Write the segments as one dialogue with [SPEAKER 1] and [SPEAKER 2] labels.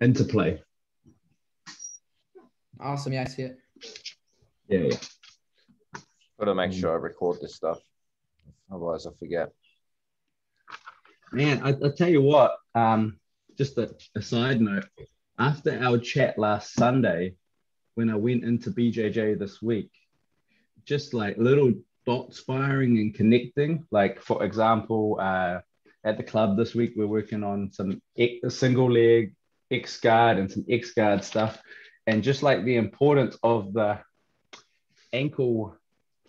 [SPEAKER 1] interplay.
[SPEAKER 2] Awesome. Yeah, I see it.
[SPEAKER 1] Yeah, yeah.
[SPEAKER 3] Got to make
[SPEAKER 1] Mm.
[SPEAKER 3] sure I record this stuff. Otherwise, I forget.
[SPEAKER 1] Man, I, I tell you what, um, just a, a side note. After our chat last Sunday, when I went into BJJ this week, just like little dots firing and connecting. Like, for example, uh, at the club this week, we're working on some a single leg X guard and some X guard stuff. And just like the importance of the ankle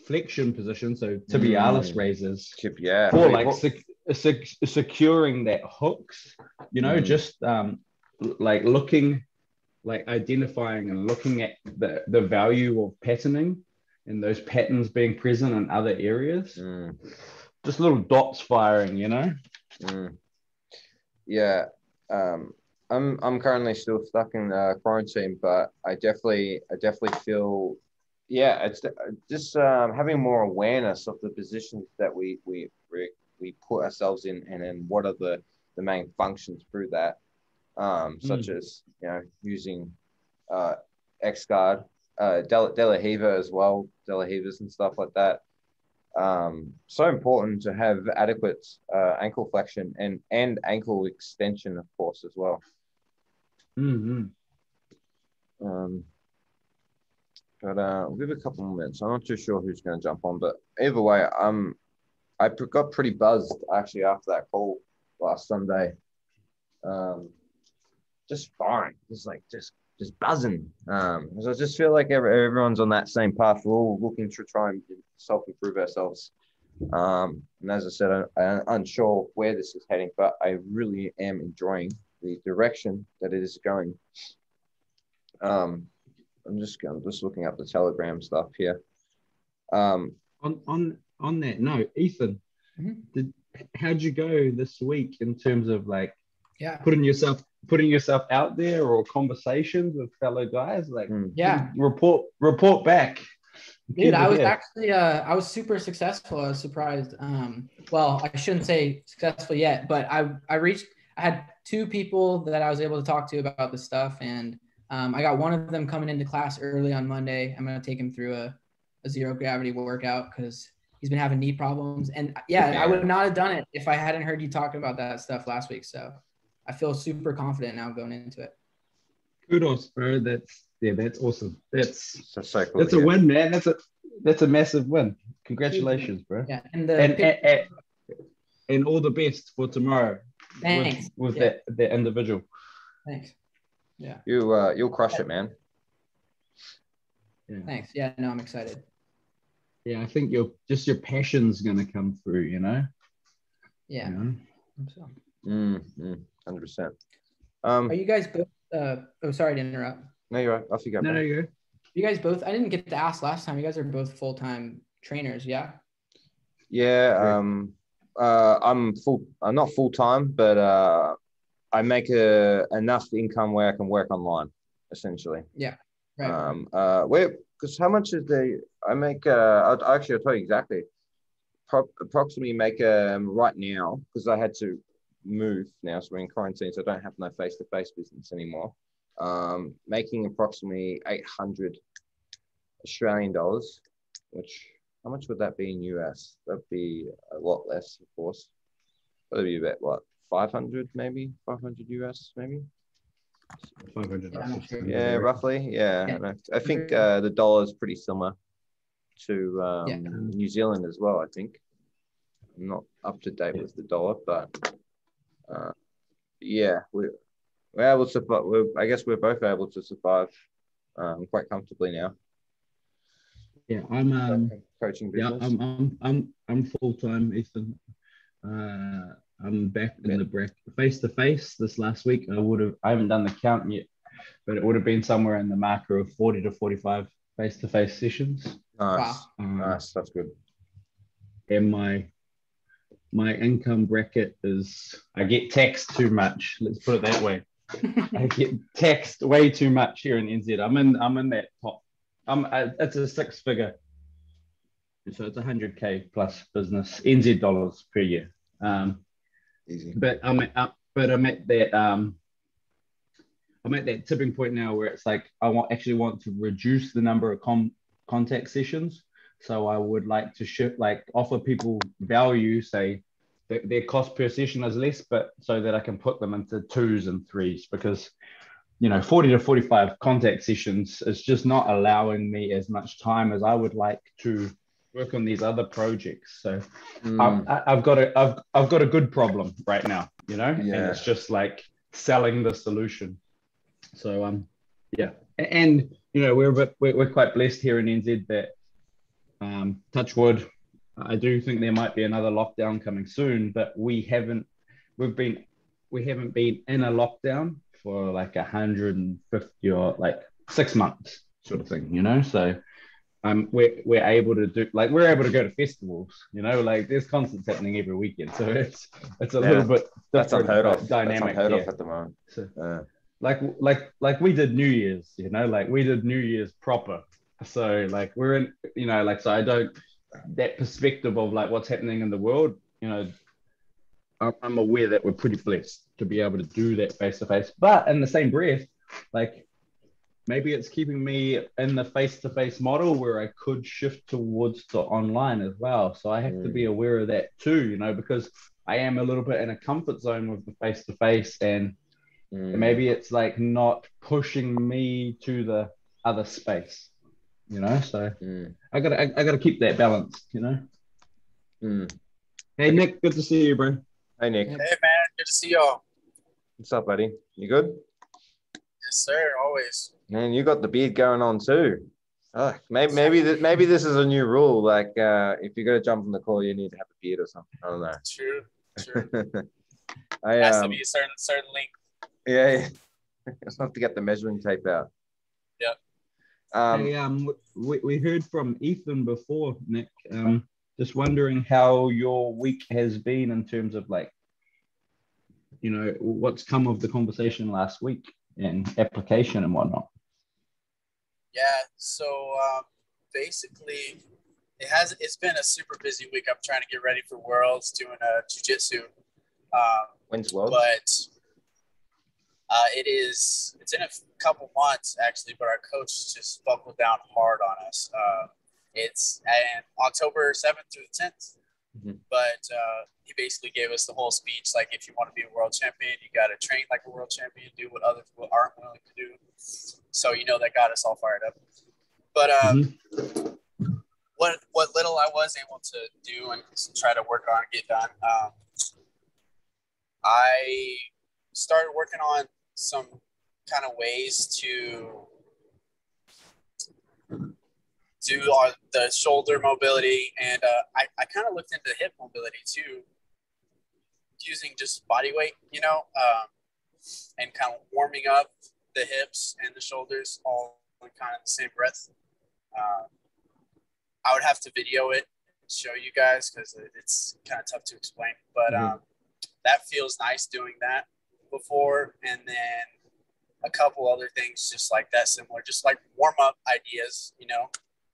[SPEAKER 1] flexion position, so tibialis
[SPEAKER 3] Mm.
[SPEAKER 1] raises,
[SPEAKER 3] Chip, yeah.
[SPEAKER 1] for like sec- sec- securing that hooks, you know,
[SPEAKER 3] Mm.
[SPEAKER 1] just um, like looking, like identifying and looking at the, the value of patterning and those patterns being present in other areas.
[SPEAKER 3] Mm,
[SPEAKER 1] Just little dots firing, you know.
[SPEAKER 3] mm. Yeah. Um, I'm I'm currently still stuck in uh, quarantine, but I definitely I definitely feel yeah, it's just um, having more awareness of the positions that we we we, we put ourselves in, and then what are the the main functions through that, um, such as you know using uh, X guard, uh, De, De Riva as well, De La Rivas and stuff like that. Um, so important to have adequate uh, ankle flexion and and ankle extension, of course, as well.
[SPEAKER 1] Mm-hmm.
[SPEAKER 3] Um, but uh, we'll give a couple more minutes. I'm not too sure who's going to jump on, but either way, um, I got pretty buzzed actually after that call last Sunday. Um, just fine, just like just just buzzing. Um, 'cause I just feel like every, everyone's on that same path. We're all looking to try and self improve ourselves. Um, and as I said, I, I'm unsure where this is heading, but I really am enjoying the direction that it is going. Um, I'm just I'm just looking up the Telegram stuff here. Um,
[SPEAKER 1] On on on that note, Ethan,
[SPEAKER 2] Mhm.
[SPEAKER 1] did how'd you go this week in terms of like
[SPEAKER 2] Yeah.
[SPEAKER 1] putting yourself putting yourself out there or conversations with fellow guys? Like,
[SPEAKER 3] hmm,
[SPEAKER 2] Yeah.
[SPEAKER 1] report report back.
[SPEAKER 2] Dude,
[SPEAKER 1] Keen
[SPEAKER 2] I was
[SPEAKER 1] hear.
[SPEAKER 2] actually uh, I was super successful. I was surprised. Um, well, I shouldn't say successful yet, but I I reached I had two people that I was able to talk to about this stuff, and um, I got one of them coming into class early on Monday. I'm gonna take him through a, a zero gravity workout because he's been having knee problems. And yeah, I would not have done it if I hadn't heard you talking about that stuff last week. So I feel super confident now going into it.
[SPEAKER 1] kudos, bro. That's yeah, that's awesome. That's
[SPEAKER 3] so so cool.
[SPEAKER 1] that's
[SPEAKER 3] to
[SPEAKER 1] a win, man. That's a that's a massive win. Congratulations, bro.
[SPEAKER 2] Yeah, and the
[SPEAKER 1] And, and, and and all the best for tomorrow
[SPEAKER 2] Thanks.
[SPEAKER 1] with, with
[SPEAKER 2] Yeah.
[SPEAKER 1] that that individual.
[SPEAKER 2] thanks. Yeah,
[SPEAKER 3] You uh, you'll crush it, man.
[SPEAKER 1] Yeah.
[SPEAKER 2] thanks. Yeah, no, I'm excited.
[SPEAKER 1] Yeah, I think your just your passion's gonna come through, you know.
[SPEAKER 2] Yeah.
[SPEAKER 1] You know?
[SPEAKER 2] So.
[SPEAKER 3] Mm, mm, 100%. Um,
[SPEAKER 2] Are you guys both? Uh, oh, sorry to interrupt.
[SPEAKER 3] no, you're right. Off you go.
[SPEAKER 1] No,
[SPEAKER 3] bro.
[SPEAKER 1] no, you go.
[SPEAKER 2] You guys both? I didn't get to ask last time. You guys are both full time trainers, yeah?
[SPEAKER 3] Yeah,
[SPEAKER 1] Great.
[SPEAKER 3] um, uh, I'm full. I'm not full time, but uh, I make a, enough income where I can work online, essentially. Yeah.
[SPEAKER 2] Right.
[SPEAKER 3] Um, uh, where? Because how much is the? I make. Uh, I'll, actually, I'll tell you exactly. Pro- approximately make um right now because I had to move now, so we're in quarantine, so I don't have no face to face business anymore. Um, making approximately eight hundred Australian dollars, which how much would that be in US? That'd be a lot less, of course. That'd be about what, 500 maybe? 500 US maybe?
[SPEAKER 1] Five hundred.
[SPEAKER 2] Yeah, I'm not sure.
[SPEAKER 3] Yeah, roughly. Yeah.
[SPEAKER 2] Yeah.
[SPEAKER 3] I, I think uh, the dollar is pretty similar to um,
[SPEAKER 2] Yeah.
[SPEAKER 3] New Zealand as well, I think. I'm not up to date
[SPEAKER 1] Yeah.
[SPEAKER 3] with the dollar, but uh, yeah, we're, we're able to, but we're, I guess we're both able to survive um, quite comfortably now.
[SPEAKER 1] Yeah, I'm um
[SPEAKER 3] Coaching
[SPEAKER 1] yeah. I'm I'm I'm I'm full time, Ethan. Uh I'm back in the bracket face to face this last week. I would have I haven't done the count yet, but it would have been somewhere in the marker of 40 to 45 face to face sessions.
[SPEAKER 3] nice.
[SPEAKER 2] Wow.
[SPEAKER 1] Um,
[SPEAKER 3] Nice. That's good.
[SPEAKER 1] and my my income bracket is I get taxed too much. Let's put it that way. I get taxed way too much here in NZ. I'm in I'm in that top. I'm uh, it's a six figure. So it's 100k plus business NZ dollars per year. Um,
[SPEAKER 3] Easy.
[SPEAKER 1] but I'm at, uh, but I'm at that um, I'm at that tipping point now where it's like I want actually want to reduce the number of com- contact sessions. So I would like to shift, like offer people value, say that their cost per session is less, but so that I can put them into twos and threes because you know 40 to 45 contact sessions is just not allowing me as much time as I would like to work on these other projects. So
[SPEAKER 3] Mm.
[SPEAKER 1] I've, I've got a I've, I've got a good problem right now, you know, and it's just like selling the solution. So um, yeah, A- and you know we're bit, we're, we're quite blessed here in NZ that um, touch wood. I do think there might be another lockdown coming soon, but we haven't we've been we haven't been in a lockdown for like a hundred and fifty or like six months sort of thing, you know. So um, we're we're able to do like we're able to go to festivals, you know, like there's concerts happening every weekend, so it's it's a
[SPEAKER 3] Yeah.
[SPEAKER 1] little bit
[SPEAKER 3] That's unheard of.
[SPEAKER 1] dynamic.
[SPEAKER 3] That's unheard
[SPEAKER 1] yeah.
[SPEAKER 3] of at the moment.
[SPEAKER 1] So,
[SPEAKER 3] Uh,
[SPEAKER 1] like like like we did New Year's, you know, like we did New Year's proper. So like we're in, you know, like so I don't that perspective of like what's happening in the world, you know, I'm- I'm aware that we're pretty blessed to be able to do that face to face. But in the same breath, like maybe it's keeping me in the face to face model where I could shift towards the online as well. So I have to be aware of that too, you know, because I am a little bit in a comfort zone with the face to face and
[SPEAKER 3] mm,
[SPEAKER 1] maybe it's like not pushing me to the other space you know so
[SPEAKER 3] mm,
[SPEAKER 1] i gotta i, I gotta keep that balance, you know
[SPEAKER 3] mm.
[SPEAKER 1] hey nick good to see you bro
[SPEAKER 3] Hey Nick,
[SPEAKER 4] Hey man, good to see y'all.
[SPEAKER 3] what's up, buddy? You good?
[SPEAKER 4] Yes, sir. Always.
[SPEAKER 3] Man, you got the beard going on too. Oh, maybe maybe th- maybe this is a new rule. Like uh, if you're gonna jump on the call, you need to have a beard or something. I don't know.
[SPEAKER 4] True. True.
[SPEAKER 3] I
[SPEAKER 4] Has to
[SPEAKER 3] um,
[SPEAKER 4] be a certain certain length.
[SPEAKER 3] yeah, yeah. I'll have to get the measuring tape out.
[SPEAKER 4] Yep.
[SPEAKER 3] Um,
[SPEAKER 1] hey, um we, we heard from ethan before nick um just wondering how your week has been in terms of like you know what's come of the conversation last week and application and whatnot
[SPEAKER 4] Yeah. So um, basically, it has. It's been a super busy week. I'm trying to get ready for Worlds, doing a jujitsu. Um,
[SPEAKER 3] when's world?
[SPEAKER 4] but uh, it is. It's in a couple months actually, but our coach just buckled down hard on us. Uh, it's and October seventh through the 10th
[SPEAKER 3] Mhm.
[SPEAKER 4] But uh, he basically gave us the whole speech. Like, if you want to be a world champion, you got to train like a world champion, do what others aren't willing to do. So you know that got us all fired up. But um, what what little I was able to do and try to work on and get done, um, I started working on some kind of ways to do the shoulder mobility and uh, I, I kind of looked into the hip mobility too using just body weight you know um, and kind of warming up the hips and the shoulders all in kind of the same breath um, i would have to video it and show you guys because it's kind of tough to explain but
[SPEAKER 3] Mhm.
[SPEAKER 4] um, that feels nice doing that before and then a couple other things just like that similar just like warm up ideas you know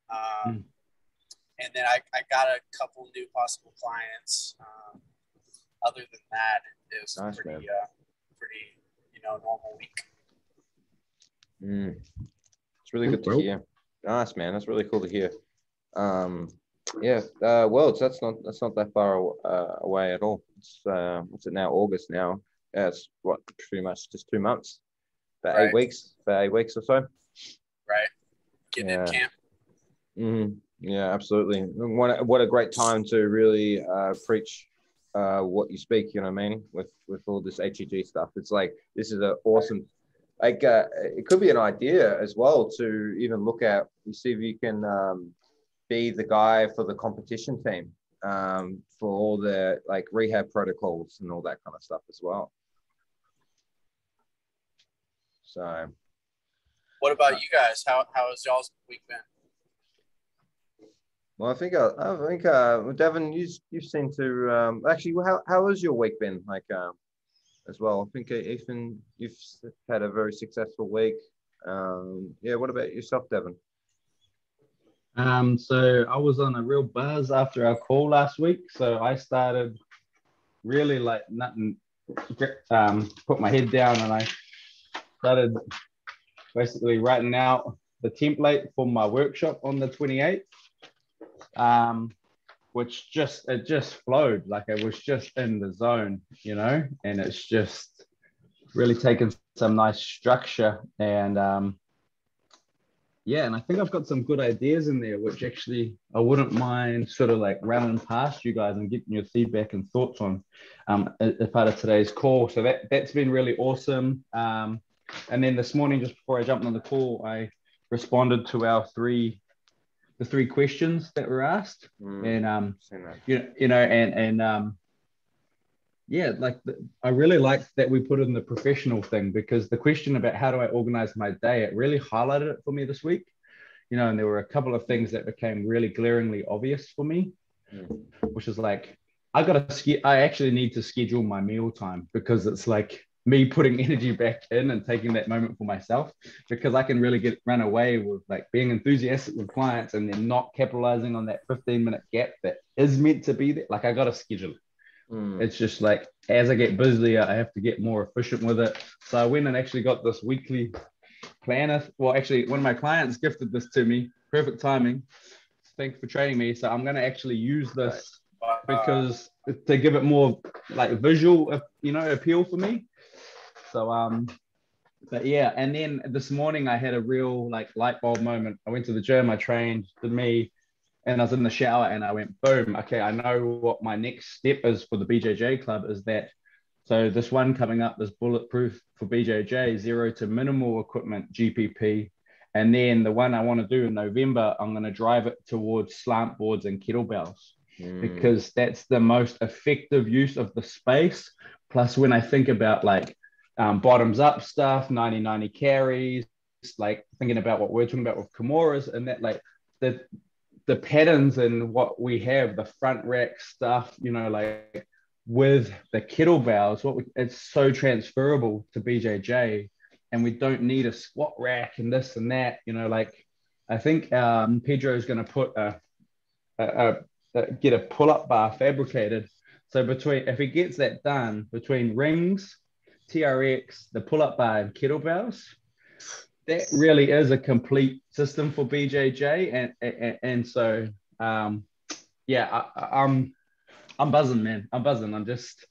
[SPEAKER 4] um,
[SPEAKER 1] Mm.
[SPEAKER 4] and then I, I got a couple new possible clients um, other than that it was
[SPEAKER 3] Nice,
[SPEAKER 4] pretty uh, pretty you know normal week
[SPEAKER 3] Mm. It's really good to hear. Nice, man. That's really cool to hear. Um, yeah, uh, Worlds. That's not that's not that far uh, away at all. It's uh, what's it now? August now. Yeah, it's what pretty much just two months, about eight weeks, about eight weeks or so.
[SPEAKER 4] right getting
[SPEAKER 3] Yeah.
[SPEAKER 4] in camp
[SPEAKER 3] Mm, yeah, absolutely. And What a, what a great time to really uh, preach uh, what you speak. You know what I mean? With with all this ATG stuff, it's like this is an awesome. Like uh, it could be an idea as well to even look at. You see if you can um, be the guy for the competition team um, for all the like rehab protocols and all that kind of stuff as well. So
[SPEAKER 4] what about you guys how, how has y'all's week been
[SPEAKER 3] Well, I think uh, I think uh, Devin, you you seem to um, actually. How how has your week been like um, as well? I think uh, Ethan, you've had a very successful week. Um, yeah. What about yourself, Devin?
[SPEAKER 1] Um, so I was on a real buzz after our call last week. So I started really like nothing, um, put my head down and I started basically writing out the template for my workshop on the 28th. Um, which just it just flowed like it was just in the zone, you know, and it's just really taken some nice structure and um, yeah, and I think I've got some good ideas in there, which actually I wouldn't mind sort of like running past you guys and getting your feedback and thoughts on um, as part of today's call. So that that's been really awesome. Um, and then this morning, just before I jumped on the call, I responded to our three the three questions that were asked, mm, and um, you know, you know, and and um, yeah, like the, I really liked that we put in the professional thing because the question about how do I organize my day, it really highlighted it for me this week. You know, and there were a couple of things that became really glaringly obvious for me, mm. which is like I got to I actually need to schedule my meal time because it's like me putting energy back in and taking that moment for myself because I can really get run away with like being enthusiastic with clients and then not capitalizing on that 15 minute gap that is meant to be there. Like I got to schedule it. Mm. It's just like as I get busier, I have to get more efficient with it. So I went and actually got this weekly planner. Well, actually, one of my clients gifted this to me. Perfect timing. Thanks for training me. So I'm going to actually use this because to give it more like visual, you know, appeal for me. So um, but yeah, and then this morning I had a real like light bulb moment. I went to the gym, I trained, did me, and I was in the shower and I went boom. Okay, I know what my next step is for the BJJ club is that. So this one coming up is bulletproof for BJJ, zero to minimal equipment GPP. And then the one I want to do in November, I'm going to drive it towards slant boards and kettlebells mm. because that's the most effective use of the space. Plus, when I think about like um, bottoms up stuff, 90 90 carries, like thinking about what we're talking about with Kimuras and that, like the the patterns and what we have, the front rack stuff, you know, like with the kettlebells, what we, it's so transferable to BJJ, and we don't need a squat rack and this and that, you know, like I think um, Pedro is going to put a, a, a, get a pull up bar fabricated. So between if he gets that done between rings TRX, the pull up bar, and kettlebells. That really is a complete system for BJJ, and and, and so um, yeah, I, I'm I'm buzzing, man. I'm buzzing. I'm just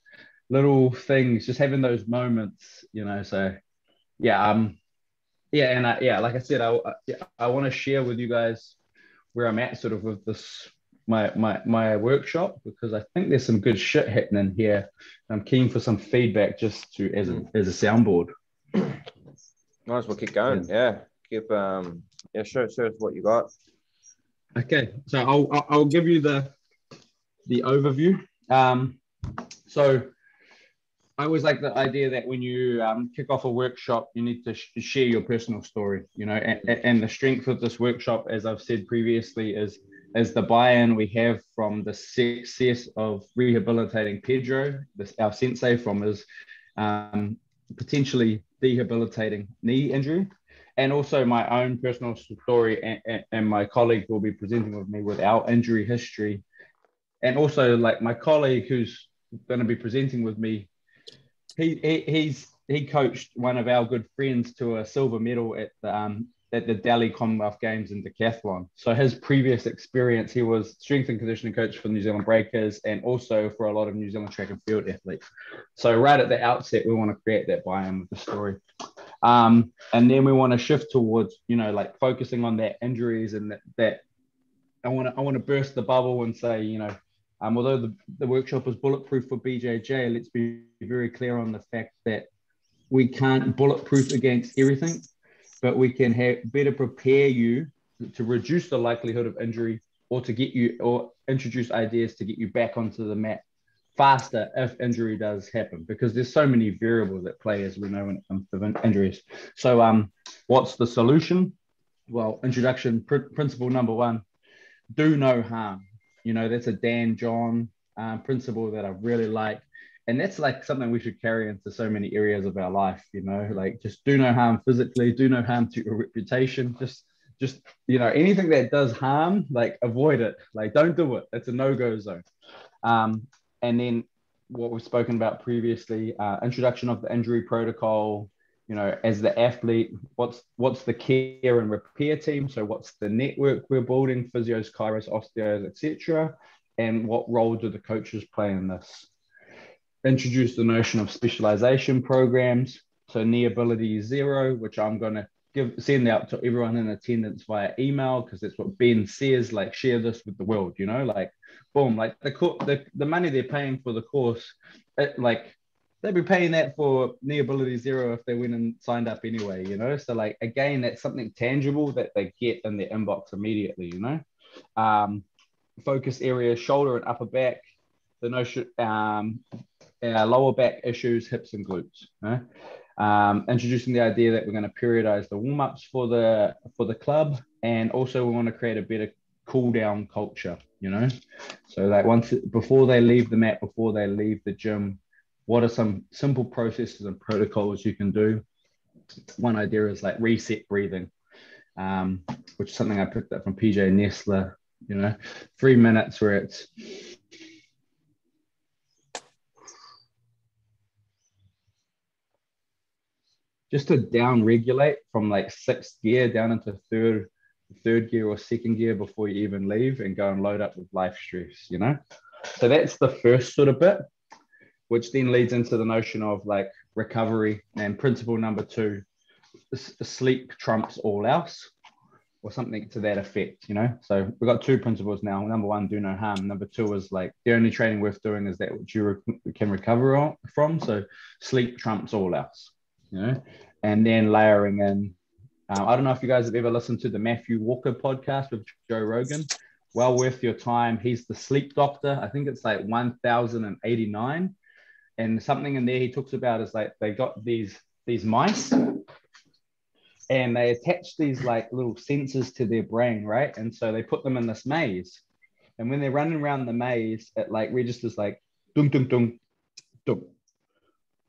[SPEAKER 1] little things, just having those moments, you know. So yeah, um, yeah, and I, yeah, like I said, I I, I want to share with you guys where I'm at, sort of with this my my my workshop because I think there's some good shit happening here. I'm keen for some feedback just to as a mm. as a soundboard.
[SPEAKER 5] Might as well keep going. Yeah, keep um yeah, show show us what you got.
[SPEAKER 1] Okay, so I'll I'll give you the the overview. Um, so I always like the idea that when you um, kick off a workshop, you need to sh- share your personal story. You know, and, and the strength of this workshop, as I've said previously, is as the buy-in we have from the success of rehabilitating Pedro, this, our sensei, from his um, potentially debilitating knee injury, and also my own personal story, and, and, and my colleague will be presenting with me with our injury history, and also like my colleague who's going to be presenting with me, he, he he's he coached one of our good friends to a silver medal at the um, at the Delhi Commonwealth Games in decathlon. So his previous experience, he was strength and conditioning coach for the New Zealand Breakers and also for a lot of New Zealand track and field athletes. So right at the outset, we want to create that buy-in with the story. Um, and then we want to shift towards, you know, like focusing on that injuries and that, that I want to I want to burst the bubble and say, you know, um, although the, the workshop is bulletproof for BJJ, let's be very clear on the fact that we can't bulletproof against everything but we can have better prepare you to reduce the likelihood of injury or to get you or introduce ideas to get you back onto the mat faster if injury does happen because there's so many variables at play as we know when it comes to injuries. So um what's the solution? Well introduction pr- principle number one do no harm. You know that's a dan john um, principle that i really like and that's like something we should carry into so many areas of our life you know like just do no harm physically do no harm to your reputation just just you know anything that does harm like avoid it like don't do it it's a no-go zone um, and then what we've spoken about previously uh, introduction of the injury protocol you know, as the athlete, what's what's the care and repair team? So what's the network we're building, physios, chiros, osteos, etc. And what role do the coaches play in this? Introduce the notion of specialization programs. So knee ability zero, which I'm going to give send out to everyone in attendance via email because that's what Ben says. Like share this with the world, you know, like boom, like the the the money they're paying for the course, it, like they'd be paying that for knee ability zero if they went and signed up anyway, you know. So like again, that's something tangible that they get in their inbox immediately, you know. Um, focus area, shoulder and upper back, the notion, um, uh, lower back issues, hips and glutes. Um, introducing the idea that we're going to periodize the warm ups for the for the club, and also we want to create a better cool down culture. You know, so like once before they leave the mat, before they leave the gym, what are some simple processes and protocols you can do? One idea is like reset breathing, um, which is something I picked up from PJ Nestler. You know, three minutes where it's just to down regulate from like sixth gear down into third third gear or second gear before you even leave and go and load up with life stress you know? So that's the first sort of bit which then leads into the notion of like recovery and principle number two sleep trumps all else or something to that effect you know? So we've got two principles now. Number one do no harm. Number two is like the only training worth doing is that which you re- can recover from. So sleep trumps all else you know, and then layering in. Uh, I don't know if you guys have ever listened to the Matthew Walker podcast with Joe Rogan. Well worth your time. He's the sleep doctor. I think it's like 1089. And something in there he talks about is like they got these these mice and they attach these like little sensors to their brain, right? And so they put them in this maze. And when they're running around the maze, it like registers like dum dum dum dum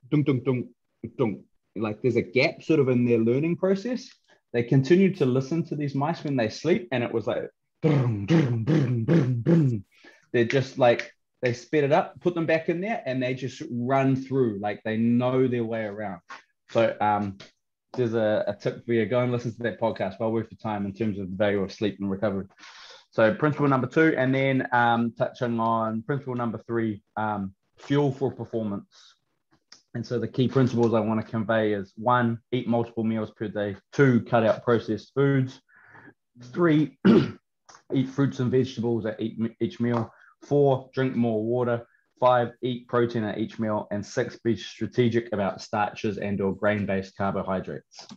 [SPEAKER 1] dum dum dum dum like there's a gap sort of in their learning process. They continue to listen to these mice when they sleep, and it was like they're just like they sped it up, put them back in there, and they just run through like they know their way around. So um, there's a, a tip for you: go and listen to that podcast. Well worth your time in terms of the value of sleep and recovery. So principle number two, and then um, touching on principle number three: um, fuel for performance. And so the key principles I want to convey is one, eat multiple meals per day. Two, cut out processed foods. Three, eat fruits and vegetables at each meal. Four, drink more water. Five, eat protein at each meal. And six, be strategic about starches and or grain-based carbohydrates.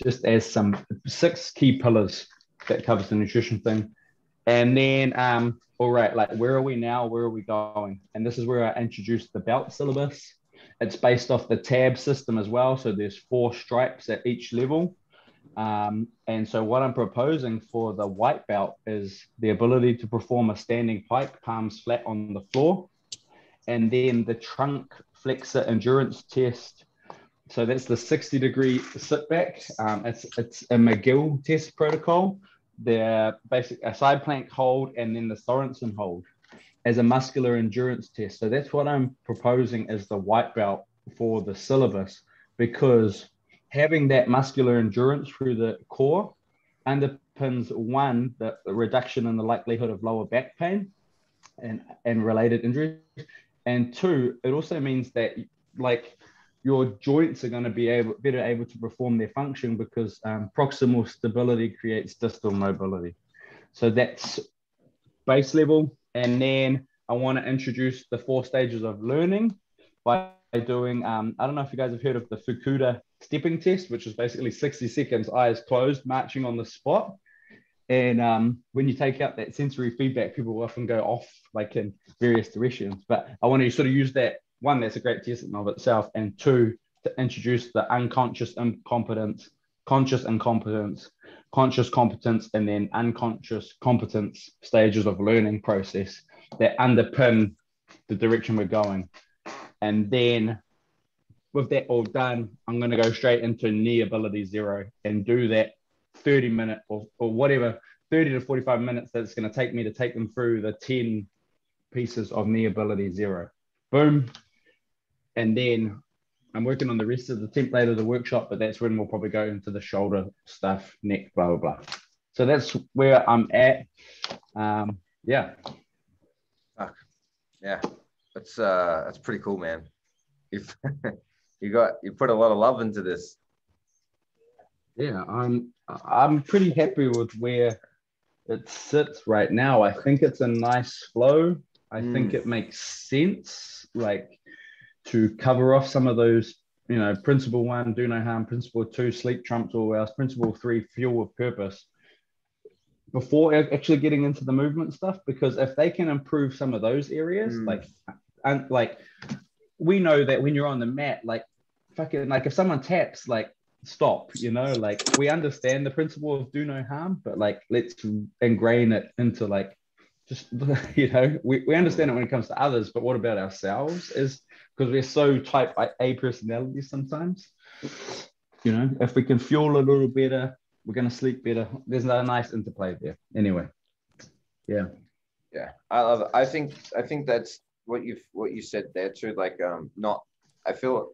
[SPEAKER 1] Just as some six key pillars that covers the nutrition thing. And then, um, all right, like where are we now? Where are we going? And this is where I introduced the belt syllabus. It's based off the tab system as well. So there's four stripes at each level. Um, and so what I'm proposing for the white belt is the ability to perform a standing pike, palms flat on the floor, and then the trunk flexor endurance test. So that's the 60 degree sit back. Um, it's, it's a McGill test protocol. The basic a side plank hold and then the Sorensen hold as a muscular endurance test. So that's what I'm proposing as the white belt for the syllabus because having that muscular endurance through the core underpins one, the reduction in the likelihood of lower back pain and, and related injuries. And two, it also means that like your joints are going to be able better able to perform their function because um, proximal stability creates distal mobility. So that's base level. And then I want to introduce the four stages of learning by doing, um, I don't know if you guys have heard of the Fukuda stepping test, which is basically 60 seconds, eyes closed, marching on the spot. And um, when you take out that sensory feedback, people often go off like in various directions. But I want to sort of use that one, that's a great test in of itself, and two, to introduce the unconscious incompetence, conscious incompetence, conscious competence and then unconscious competence stages of learning process that underpin the direction we're going. And then with that all done, I'm going to go straight into knee ability zero and do that 30 minute or, or whatever, 30 to 45 minutes that it's going to take me to take them through the 10 pieces of knee ability zero. Boom. And then I'm working on the rest of the template of the workshop, but that's when we'll probably go into the shoulder stuff, neck, blah blah blah. So that's where I'm at. Um, yeah.
[SPEAKER 3] Fuck. Yeah. That's uh that's pretty cool, man. You've you got you put a lot of love into this.
[SPEAKER 1] Yeah, I'm I'm pretty happy with where it sits right now. I think it's a nice flow. I mm. think it makes sense, like to cover off some of those, you know, principle one, do no harm, principle two, sleep trumps all else, principle three, fuel with purpose, before actually getting into the movement stuff. Because if they can improve some of those areas, mm. like, and like, we know that when you're on the mat, like, fucking, like if someone taps, like stop you know like we understand the principle of do no harm but like let's ingrain it into like just you know we, we understand it when it comes to others but what about ourselves is because we're so type a personality sometimes. You know if we can fuel a little better we're going to sleep better. There's a nice interplay there. Anyway. Yeah.
[SPEAKER 3] Yeah. I love it. I think i think that's what you've what you said there too like um not i feel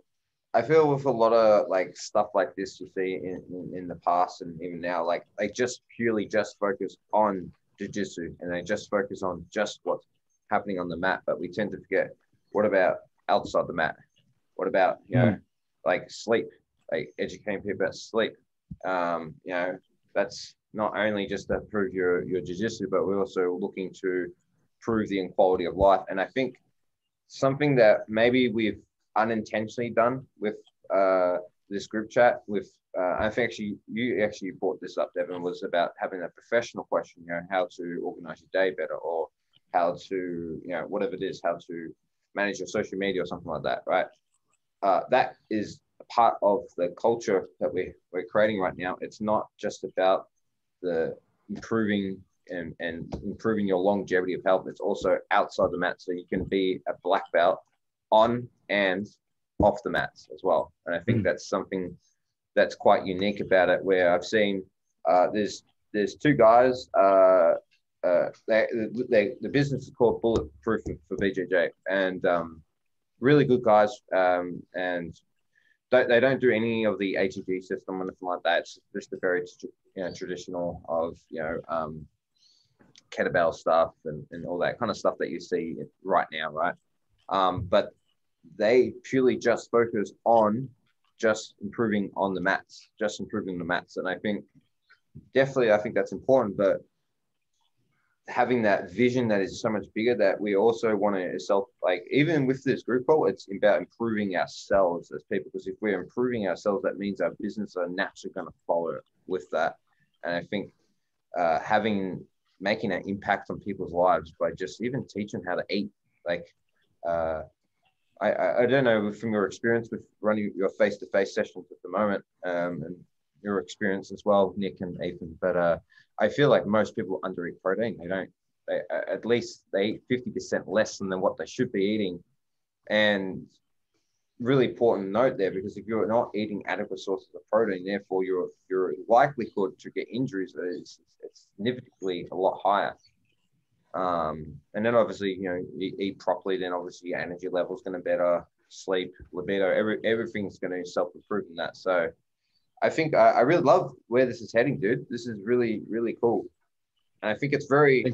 [SPEAKER 3] I feel with a lot of like stuff like this you see in, in, in the past and even now, like they just purely just focus on jujitsu and they just focus on just what's happening on the mat. But we tend to forget what about outside the mat? What about you know, mm. like sleep? Like educating people about sleep. Um, you know, that's not only just to prove your your jujitsu, but we're also looking to prove the quality of life. And I think something that maybe we've unintentionally done with uh, this group chat with uh, I think actually you actually brought this up, Devin, was about having a professional question, you know, how to organize your day better or how to, you know, whatever it is, how to manage your social media or something like that, right? Uh, that is a part of the culture that we're, we're creating right now. It's not just about the improving and, and improving your longevity of health. It's also outside the mat. So you can be a black belt on and off the mats as well. And I think mm. that's something that's quite unique about it. Where I've seen uh, there's there's two guys. Uh, uh, they, they, the business is called Bulletproof for BJJ, and um, really good guys. Um, and they, they don't do any of the ATG system or anything like that. It's just a very you know, traditional of you know um, kettlebell stuff and, and all that kind of stuff that you see right now, right? Um, but they purely just focus on just improving on the mats, just improving the mats. And I think definitely, I think that's important. But having that vision that is so much bigger that we also want to self like even with this group call, it's about improving ourselves as people. Because if we're improving ourselves, that means our business are naturally going to follow with that. And I think uh, having making an impact on people's lives by just even teaching how to eat, like uh, I, I don't know from your experience with running your face-to-face sessions at the moment um, and your experience as well, Nick and Ethan, but uh, I feel like most people undereat protein. They don't, they, at least they eat 50% less than what they should be eating. And really important note there, because if you're not eating adequate sources of protein, therefore your, your likelihood to get injuries is significantly a lot higher. Um, and then obviously, you know, you eat properly, then obviously your energy level is going to better, sleep, libido, every, everything's going to self improve in that. So I think I, I, really love where this is heading, dude. This is really, really cool. And I think it's very,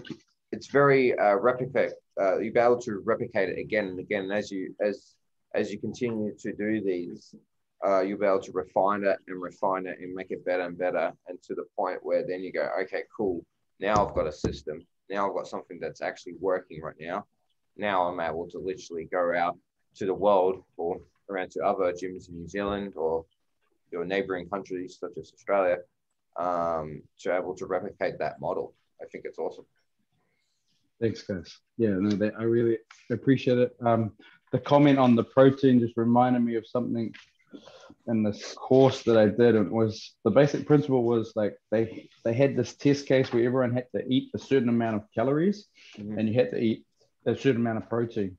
[SPEAKER 3] it's very uh, replicate. Uh, you'll be able to replicate it again and again. And as you, as, as you continue to do these, uh, you'll be able to refine it and refine it and make it better and better. And to the point where then you go, okay, cool. Now I've got a system now I've got something that's actually working right now. Now I'm able to literally go out to the world or around to other gyms in New Zealand or your neighboring countries such as Australia um, to able to replicate that model. I think it's awesome.
[SPEAKER 1] Thanks, guys. Yeah, no, they, I really appreciate it. Um, the comment on the protein just reminded me of something in this course that I did, and it was the basic principle was like they they had this test case where everyone had to eat a certain amount of calories, mm-hmm. and you had to eat a certain amount of protein.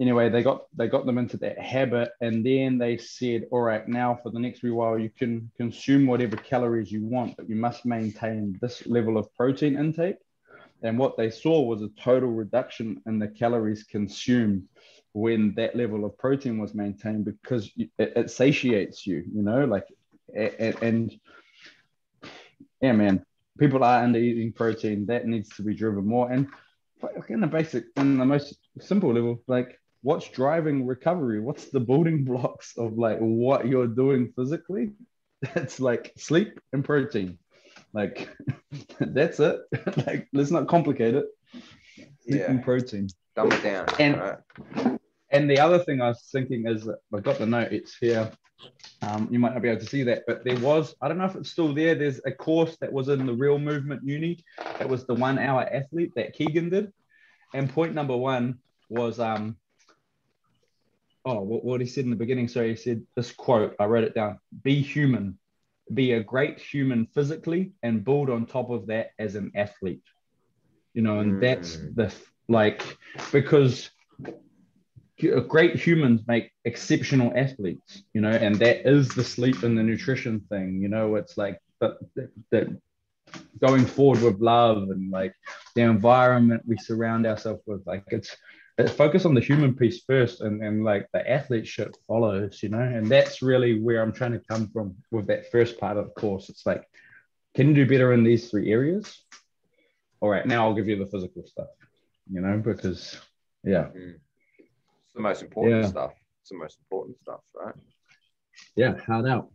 [SPEAKER 1] Anyway, they got they got them into that habit, and then they said, "All right, now for the next wee while, you can consume whatever calories you want, but you must maintain this level of protein intake." And what they saw was a total reduction in the calories consumed when that level of protein was maintained because it, it satiates you, you know, like, and, and yeah, man, people are under eating protein. That needs to be driven more. And in the basic, in the most simple level, like what's driving recovery? What's the building blocks of like what you're doing physically? That's like sleep and protein. Like that's it. like let's not complicate it. Sleep
[SPEAKER 3] Yeah.
[SPEAKER 1] and protein.
[SPEAKER 3] Dumb it down.
[SPEAKER 1] And-
[SPEAKER 3] right?
[SPEAKER 1] And the other thing I was thinking is that I got the note, it's here. Um, you might not be able to see that, but there was, I don't know if it's still there. There's a course that was in the Real Movement Uni. It was the one hour athlete that Keegan did. And point number one was, um, oh, what, what he said in the beginning. So he said this quote, I wrote it down be human, be a great human physically, and build on top of that as an athlete. You know, and that's
[SPEAKER 3] Mm.
[SPEAKER 1] the like, because great humans make exceptional athletes, you know, and that is the sleep and the nutrition thing, you know, it's like that, that going forward with love and like the environment we surround ourselves with, like it's focus on the human piece first and, and like the athlete shit follows, you know, and that's really where I'm trying to come from with that first part of the course. It's like, can you do better in these three areas? All right, now I'll give you the physical stuff, you know, because yeah,
[SPEAKER 3] It's the most important
[SPEAKER 1] Yeah.
[SPEAKER 3] stuff. It's the most important stuff, right?
[SPEAKER 1] yeah, hard out.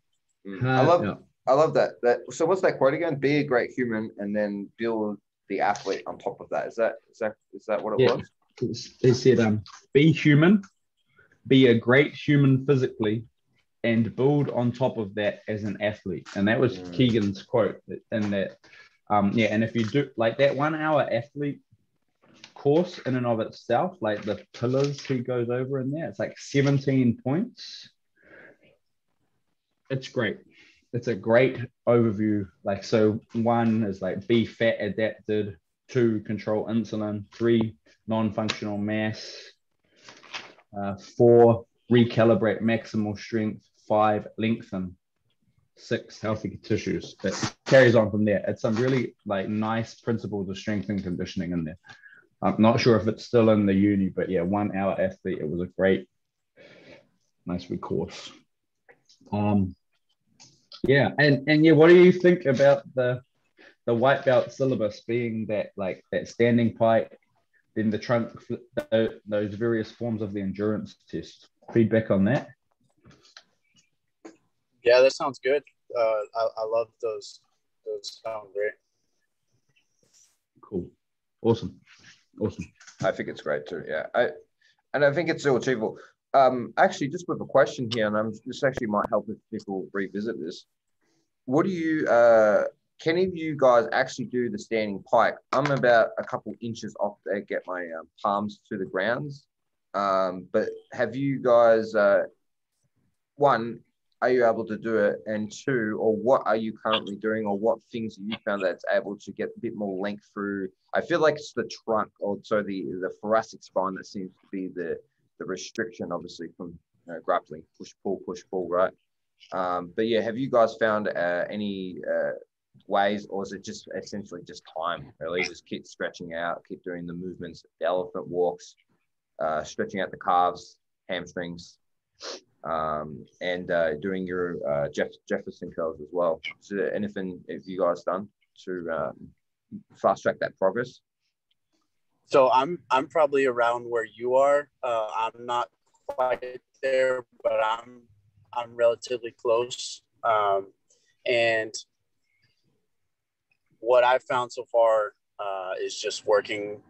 [SPEAKER 3] Mm.
[SPEAKER 1] Hard
[SPEAKER 3] I love
[SPEAKER 1] out.
[SPEAKER 3] I love that. That so what's that quote again? Be a great human and then build the athlete on top of that. Is that is that is that what it
[SPEAKER 1] Yeah.
[SPEAKER 3] was?
[SPEAKER 1] They said, um, be human, be a great human physically, and build on top of that as an athlete. And that was
[SPEAKER 3] Mm.
[SPEAKER 1] Keegan's quote in that. Um, yeah, and if you do like that one hour athlete course in and of itself, like the pillars he goes over in there, it's like 17 points. It's great. It's a great overview. Like, so one is like be fat adapted, two, control insulin, three, non-functional mass. Uh, four, recalibrate maximal strength. Five, lengthen. Six, healthy tissues. That carries on from there. It's some really like nice principles of strength and conditioning in there. I'm not sure if it's still in the uni, but yeah, one hour athlete. It was a great, nice course. Um, yeah, and and yeah, what do you think about the the white belt syllabus being that like that standing pike, then the trunk, tho- those various forms of the endurance test? Feedback on that?
[SPEAKER 4] Yeah, that sounds good. Uh, I, I love those. Those sound great.
[SPEAKER 1] Cool, awesome, awesome.
[SPEAKER 3] I think it's great too. Yeah. I and I think it's still achievable. Um, actually, just with a question here, and I'm, this actually might help if people revisit this. What do you, uh, can any of you guys actually do the standing pike? I'm about a couple inches off to get my um, palms to the grounds. Um, but have you guys, uh, one, are you able to do it? And two, or what are you currently doing, or what things have you found that's able to get a bit more length through? I feel like it's the trunk, or so the the thoracic spine that seems to be the the restriction, obviously from you know, grappling, push pull, push pull, right? Um, but yeah, have you guys found uh, any uh, ways, or is it just essentially just time? Really, just keep stretching out, keep doing the movements, the elephant walks, uh, stretching out the calves, hamstrings, um, and uh, doing your uh, Jeff, Jefferson curls as well. There anything have you guys done to um, fast track that progress?
[SPEAKER 4] So I'm I'm probably around where you are. Uh, I'm not quite there, but I'm I'm relatively close. Um, and what I've found so far uh, is just working,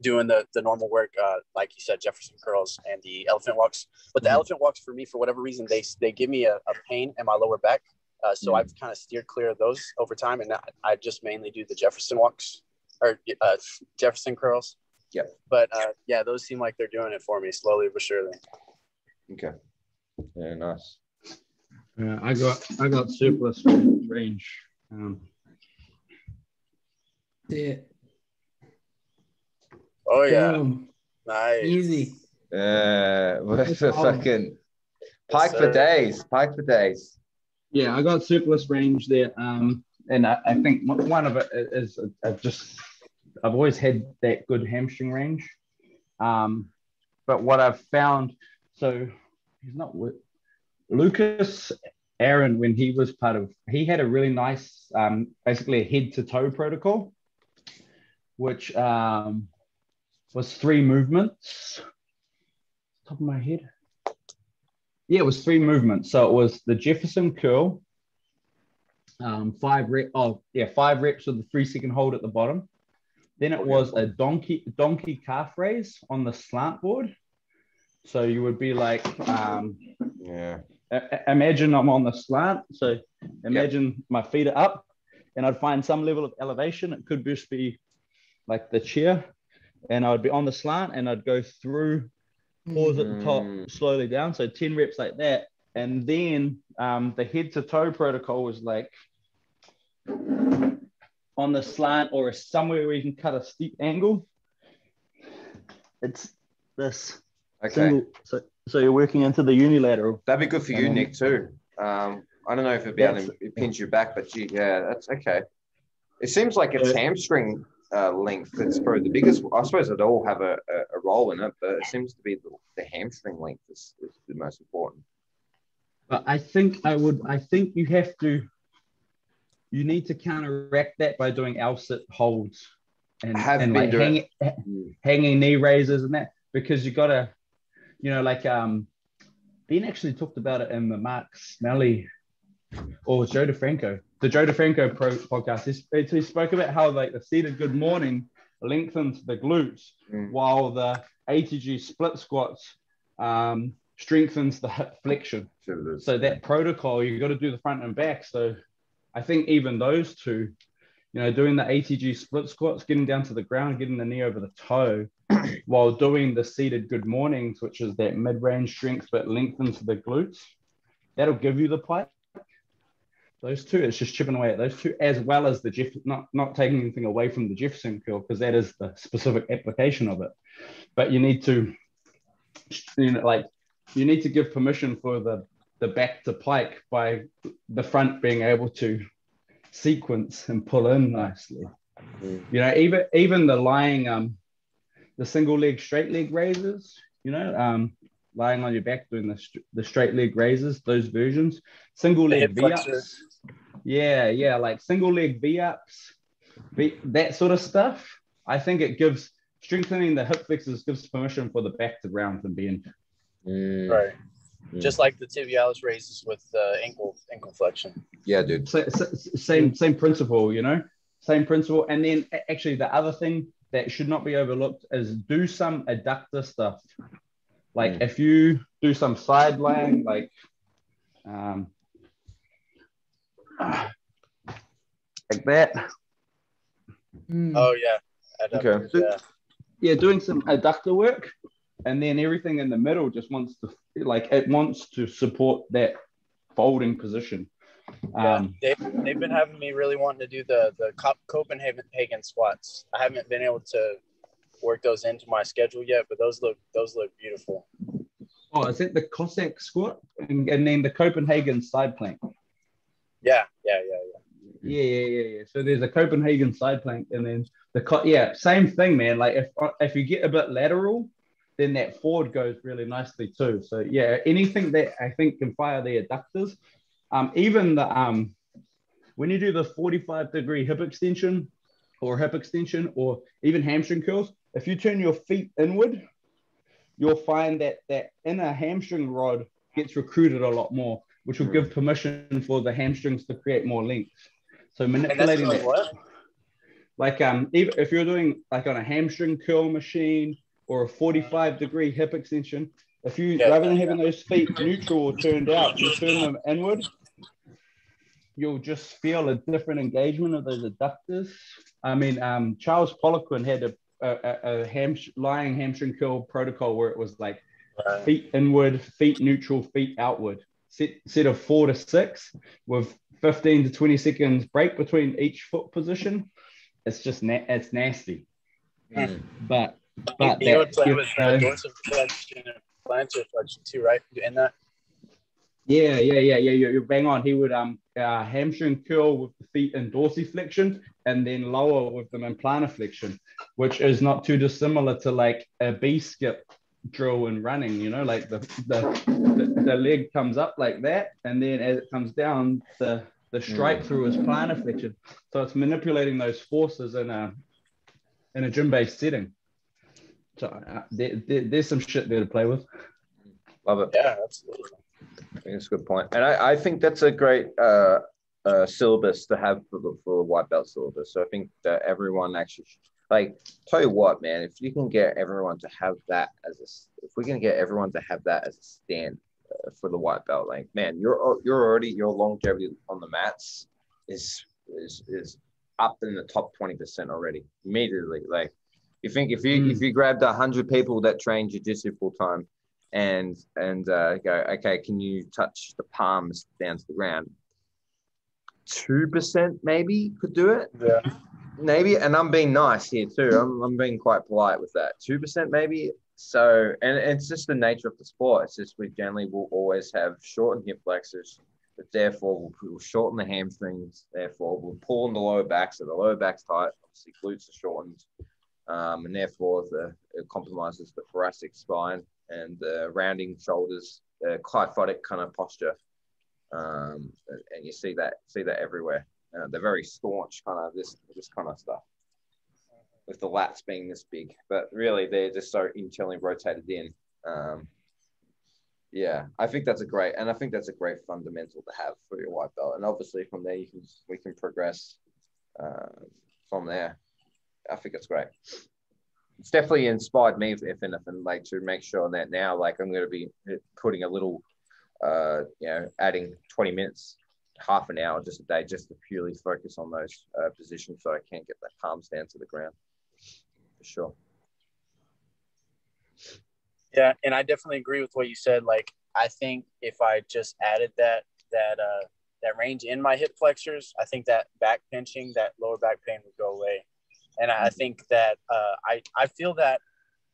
[SPEAKER 4] doing the the normal work, uh, like you said, Jefferson curls and the elephant walks. But the
[SPEAKER 1] Mhm.
[SPEAKER 4] elephant walks for me, for whatever reason, they they give me a, a pain in my lower back. Uh, so
[SPEAKER 1] Mhm.
[SPEAKER 4] I've kind of steered clear of those over time, and I, I just mainly do the Jefferson walks or uh, Jefferson curls.
[SPEAKER 3] Yep.
[SPEAKER 4] But uh, yeah, those seem like they're doing it for me slowly but surely.
[SPEAKER 3] Okay. Yeah, nice.
[SPEAKER 1] Uh, I got I got surplus range. Um,
[SPEAKER 2] Yeah.
[SPEAKER 4] Oh yeah,
[SPEAKER 2] Boom.
[SPEAKER 4] nice.
[SPEAKER 2] Easy.
[SPEAKER 3] Uh,
[SPEAKER 2] That's
[SPEAKER 3] for fucking pike
[SPEAKER 4] Yes,
[SPEAKER 3] for days, pike for days.
[SPEAKER 1] yeah, I got surplus range there. Um, and I, I think one one of it is I've just I've always had that good hamstring range. Um, but what I've found, so he's not with Lucas Aaron when he was part of. He had a really nice, um, basically a head to toe protocol, which um, was three movements. Top of my head. Yeah, it was three movements. So it was the Jefferson curl, um, five rep. Oh, yeah, five reps with the three second hold at the bottom. Then it was a donkey donkey calf raise on the slant board. So you would be like, um,
[SPEAKER 5] Yeah.
[SPEAKER 1] imagine I'm on the slant. So imagine my feet are up, and I'd find some level of elevation. It could just be like the chair, and I'd be on the slant, and I'd go through, pause at the top,
[SPEAKER 5] Mm.
[SPEAKER 1] slowly down. So ten reps like that, and then um, the head to toe protocol was like on the slant or somewhere where you can cut a steep angle. It's this
[SPEAKER 5] Okay.
[SPEAKER 1] single. So, so you're working into the unilateral.
[SPEAKER 5] That'd be good for you,
[SPEAKER 1] Um,
[SPEAKER 5] Nick, too. Um, I don't know if it'd be able to pinch your back, but gee, yeah, that's okay. It seems like it's hamstring uh, length that's probably the biggest. I suppose it all have a, a, role in it, but it seems to be the, the hamstring length is, is the most important.
[SPEAKER 1] But I think I would. I think you have to. You need to counteract that by doing L sit holds and,
[SPEAKER 5] Have
[SPEAKER 1] and like
[SPEAKER 5] doing
[SPEAKER 1] hanging, hanging knee raises and that because you gotta, you know, like um, Ben actually talked about it in the Mark Smelly or Joe DeFranco, the Joe DeFranco pro podcast. He, he spoke about how like the seated good morning lengthens the glutes
[SPEAKER 5] Mm.
[SPEAKER 1] while the ATG split squats um, strengthens the hip flexion. So that protocol, you've got to do the front and back. So I think even those two, you know, doing the ATG split squats, getting down to the ground, getting the knee over the toe, while doing the seated good mornings, which is that mid-range strength but lengthens the glutes, that'll give you the pike. Those two, it's just chipping away at those two, as well as the Jeff, not not taking anything away from the Jefferson curl because that is the specific application of it. But you need to, you know, like you need to give permission for the the back to pike by the front being able to sequence and pull in nicely. You know, even even the lying um the single leg straight leg raises, you know, um lying on your back doing the, the straight leg raises, those versions, single leg V
[SPEAKER 6] flexor.
[SPEAKER 1] ups. Yeah, yeah, like single leg V ups, that sort of stuff. I think it gives strengthening the hip flexors gives permission for the back to ground and being
[SPEAKER 5] Mm.
[SPEAKER 6] Right.
[SPEAKER 5] Mm.
[SPEAKER 6] Just like the tibialis raises with uh, ankle ankle flexion.
[SPEAKER 5] Yeah, dude.
[SPEAKER 1] Sa- sa- same same principle, you know, same principle. And then actually, the other thing that should not be overlooked is do some adductor stuff. Like
[SPEAKER 5] Mm.
[SPEAKER 1] if you do some side lying, like um, like that,
[SPEAKER 2] Mm.
[SPEAKER 6] Oh yeah. Adductors,
[SPEAKER 5] Okay.
[SPEAKER 6] Yeah.
[SPEAKER 1] yeah, doing some adductor work, and then everything in the middle just wants to like it wants to support that folding position.
[SPEAKER 6] Yeah,
[SPEAKER 1] Um,
[SPEAKER 6] they, they've been having me really wanting to do the the Cop- Copenhagen squats. I haven't been able to work those into my schedule yet, but those look those look beautiful.
[SPEAKER 1] oh, is that the Cossack squat, and, and then the Copenhagen side plank?
[SPEAKER 6] Yeah, yeah, yeah, yeah.
[SPEAKER 1] Yeah, yeah, yeah, yeah. So there's a Copenhagen side plank, and then the co- yeah, same thing, man. Like if if you get a bit lateral, then that forward goes really nicely too. So yeah, anything that I think can fire the adductors, um, even the um, when you do the 45 degree hip extension or hip extension or even hamstring curls, if you turn your feet inward, you'll find that that inner hamstring rod gets recruited a lot more, which will give permission for the hamstrings to create more length. So manipulating that, like um, even if you're doing like on a hamstring curl machine or a 45 degree hip extension, if you
[SPEAKER 6] Yeah.
[SPEAKER 1] rather than having those feet neutral or turned out, you turn them inward, you'll just feel a different engagement of those adductors. I mean, um, Charles Poliquin had a, a, a, a ham, lying hamstring curl protocol where it was like feet inward, feet neutral, feet outward. Set, set of four to six with 15 to 20 seconds break between each foot position. It's just na- it's nasty.
[SPEAKER 5] Mm.
[SPEAKER 1] But but
[SPEAKER 6] you would
[SPEAKER 1] that,
[SPEAKER 6] play
[SPEAKER 1] you
[SPEAKER 6] with uh,
[SPEAKER 1] know,
[SPEAKER 6] dorsal and plantar flexion too, right? In that.
[SPEAKER 1] yeah, yeah, yeah, yeah. You're, you're bang on. He would um uh, hamstring curl with the feet in dorsiflexion and then lower with them in plantar flexion, which is not too dissimilar to like a B skip drill and running, you know, like the, the, the, the leg comes up like that. And then as it comes down, the, the strike
[SPEAKER 3] Mm.
[SPEAKER 1] through is plantar flexion. So it's manipulating those forces in a, in a gym based setting. So uh, there, there, there's some shit there to play with.
[SPEAKER 3] Love it.
[SPEAKER 4] Yeah, absolutely.
[SPEAKER 3] I think it's a good point. And I, I think that's a great uh, uh, syllabus to have for the, for the white belt syllabus. So I think that everyone actually, should- like, tell you what, man, if you can get everyone to have that as a, if we can get everyone to have that as a stand uh, for the white belt, like, man, you're you're already your longevity on the mats is is is up in the top twenty percent already immediately. Like, you think if you
[SPEAKER 1] Mm.
[SPEAKER 3] if you grabbed a hundred people that train jujitsu full time and and uh, go, okay, can you touch the palms down to the ground? Two percent maybe could do it,
[SPEAKER 4] Yeah.
[SPEAKER 3] Maybe. And I'm being nice here too. I'm, I'm being quite polite with that. Two percent maybe. So, and it's just the nature of the sport. It's just we generally will always have shortened hip flexors, but therefore we'll, shorten the hamstrings. Therefore, we'll pull on the lower back, so the lower back's tight. Obviously, glutes are shortened, um, and therefore the it compromises the thoracic spine and the rounding shoulders, the kyphotic kind of posture. Um, and you see that see that everywhere. They're very staunch, kind of this this kind of stuff, with the lats being this big, but really they're just so internally rotated in. Um, yeah, I think that's a great, and I think that's a great fundamental to have for your white belt. And obviously from there you can we can progress uh, from there. I think it's great it's definitely inspired me, if, if anything, like to make sure that now, like I'm going to be putting a little, uh, you know, adding 20 minutes, half an hour just a day, just to purely focus on those uh, positions, so I can't get the palms down to the ground. For sure.
[SPEAKER 4] Yeah, and I definitely agree with what you said. Like, I think if I just added that that uh that range in my hip flexors, I think that back pinching, that lower back pain would go away. And I I think that uh, I I feel that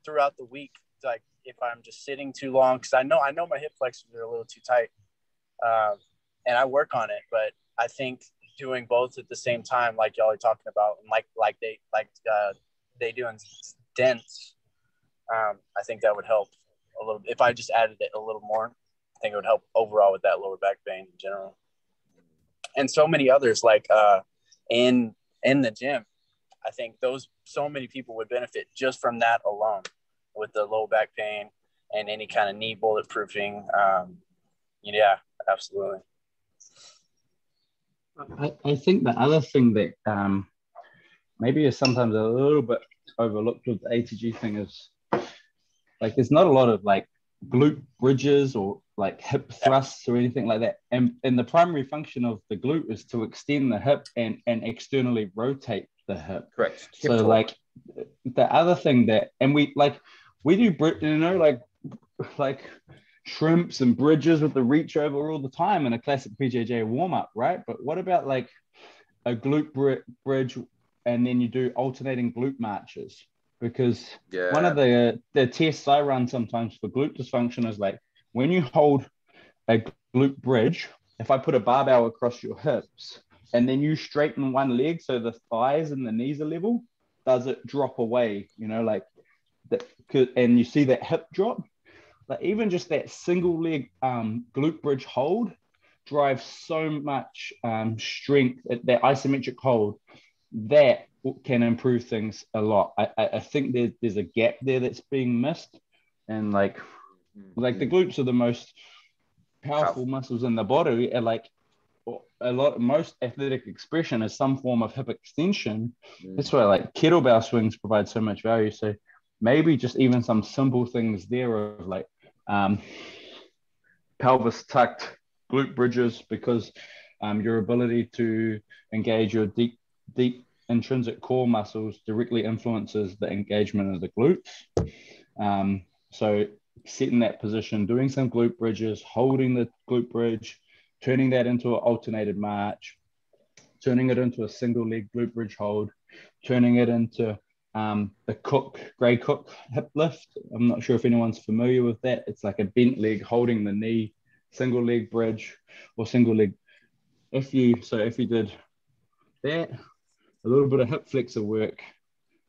[SPEAKER 4] throughout the week, like if I'm just sitting too long, because I know I know my hip flexors are a little too tight, um, and I work on it. But I think doing both at the same time, like y'all are talking about, and like like they like uh, they do in dense, um, I think that would help a little. If I just added it a little more, I think it would help overall with that lower back pain in general, and so many others like uh, in in the gym. I think those so many people would benefit just from that alone, with the low back pain and any kind of knee bulletproofing. Um, yeah, absolutely.
[SPEAKER 1] I, I think the other thing that um, maybe is sometimes a little bit overlooked with the ATG thing is like there's not a lot of like glute bridges or like hip thrusts or anything like that. And, and the primary function of the glute is to extend the hip and, and externally rotate the hip.
[SPEAKER 3] Correct. Hip
[SPEAKER 1] so
[SPEAKER 3] torque.
[SPEAKER 1] like the other thing that and we like we do you know like like shrimps and bridges with the reach over all the time in a classic BJJ warm up, right? But what about like a glute bri- bridge and then you do alternating glute marches? Because
[SPEAKER 3] yeah.
[SPEAKER 1] one of the the tests I run sometimes for glute dysfunction is like when you hold a glute bridge, if I put a barbell across your hips and then you straighten one leg so the thighs and the knees are level, does it drop away? You know, like that could and you see that hip drop. Like even just that single leg um, glute bridge hold drives so much um, strength, that isometric hold, that can improve things a lot. I, I, think there, there's a gap there that's being missed. And like like the glutes are the most powerful
[SPEAKER 3] Powerful.
[SPEAKER 1] muscles in the body and like a lot most athletic expression is some form of hip extension
[SPEAKER 3] Mm.
[SPEAKER 1] that's why like kettlebell swings provide so much value so maybe just even some simple things there of like um, pelvis tucked glute bridges because um, your ability to engage your deep deep intrinsic core muscles directly influences the engagement of the glutes. Um, so sit in that position, doing some glute bridges, holding the glute bridge, turning that into an alternated march, turning it into a single leg glute bridge hold, turning it into um, the Cook, Gray Cook hip lift. I'm not sure if anyone's familiar with that. It's like a bent leg holding the knee, single leg bridge or single leg. If you, so if you did that, a little bit of hip flexor work,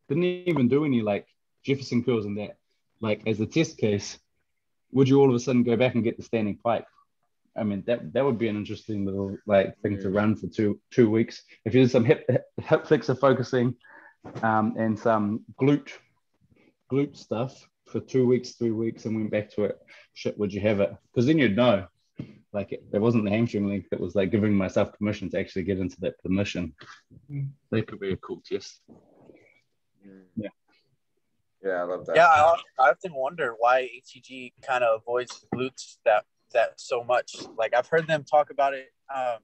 [SPEAKER 1] didn't even do any like Jefferson curls and that like as a test case, would you all of a sudden go back and get the standing pike? I mean, that that would be an interesting little like thing to run for two two weeks. If you did some hip hip flexor focusing, um, and some glute glute stuff for two weeks, three weeks, and went back to it, shit, would you have it? Because then you'd know. Like it, it wasn't the hamstring link that was like giving myself permission to actually get into that permission.
[SPEAKER 7] Mm.
[SPEAKER 1] That could be a cool test. Yeah.
[SPEAKER 3] Yeah, I love that.
[SPEAKER 4] Yeah, I, I often wonder why ATG kind of avoids glutes that that so much. Like I've heard them talk about it. Um,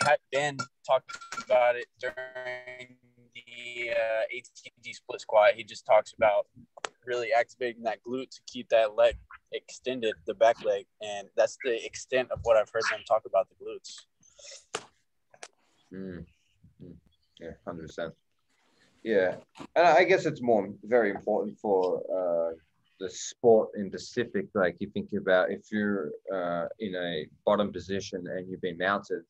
[SPEAKER 4] Pat Ben talked about it during the uh, ATG split squat. He just talks about really activating that glute to keep that leg extended, the back leg, and that's the extent of what I've heard them talk about the glutes.
[SPEAKER 3] Mm. Yeah, hundred percent. Yeah, and I guess it's more very important for uh, the sport in Pacific. Like you think about if you're uh, in a bottom position and you've been mounted,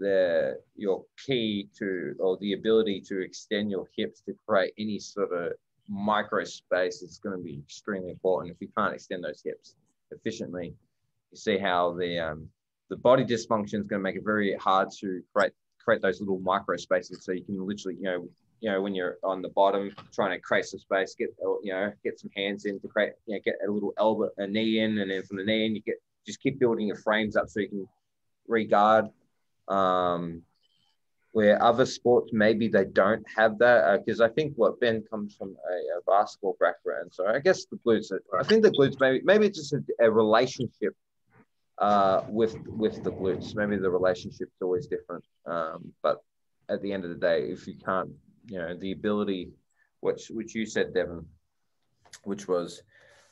[SPEAKER 3] the your key to or the ability to extend your hips to create any sort of micro space is going to be extremely important. If you can't extend those hips efficiently, you see how the um, the body dysfunction is going to make it very hard to create create those little micro spaces. So you can literally, you know, you know, when you're on the bottom trying to create some space, get you know, get some hands in to create, you know, get a little elbow, a knee in, and then from the knee in, you get just keep building your frames up so you can regard um, where other sports maybe they don't have that because uh, I think what Ben comes from a, a, basketball background, so I guess the glutes. I think the glutes maybe maybe it's just a, a relationship uh, with with the glutes. Maybe the relationship's always different, um, but at the end of the day, if you can't, you know, the ability, which which you said, Devon, which was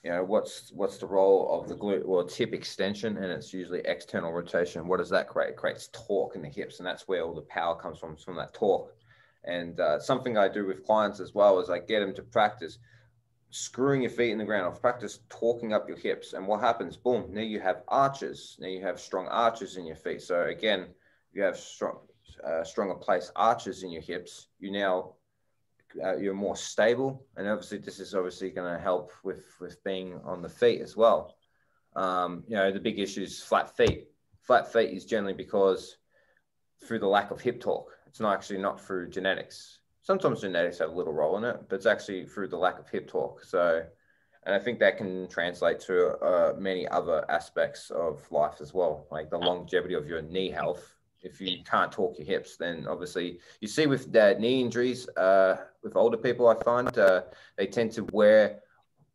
[SPEAKER 3] you know what's what's the role of the glute or tip extension and it's usually external rotation. What does that create? It creates torque in the hips and that's where all the power comes from from that torque. And uh, something i do with clients as well is i get them to practice screwing your feet in the ground or practice talking up your hips. And what happens? Boom now you have arches. Now you have strong arches in your feet. So again you have strong uh, stronger place arches in your hips. You now uh, you're more stable, and obviously this is obviously going to help with with being on the feet as well. Um, you know, the big issue is flat feet. Flat feet is generally because through the lack of hip torque. It's not actually not through genetics. Sometimes genetics have a little role in it, but it's actually through the lack of hip torque. So, and I think that can translate to uh, many other aspects of life as well, like the longevity of your knee health if you can't talk your hips, then obviously you see with the knee injuries uh, with older people, I find uh, they tend to wear.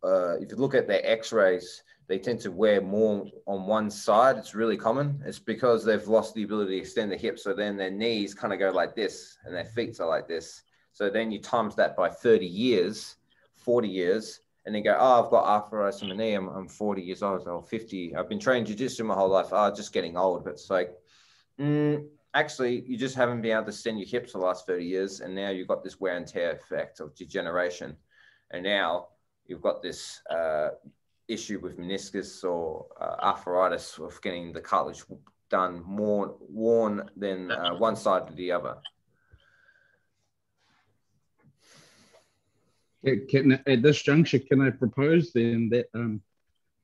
[SPEAKER 3] Uh, if you look at their X-rays, they tend to wear more on one side. It's really common. It's because they've lost the ability to extend the hips, so then their knees kind of go like this, and their feet are like this. So then you times that by 30 years, 40 years, and then go, oh, I've got arthritis in my knee. I'm, I'm 40 years old or 50. I've been training jiu-jitsu my whole life. Oh, just getting old. But it's like Mm, actually, you just haven't been able to extend your hips for the last 30 years. And now you've got this wear and tear effect of degeneration. And now you've got this uh, issue with meniscus or uh, arthritis of getting the cartilage done more worn than uh, one side to the other.
[SPEAKER 1] Can, at this juncture, can I propose then that um,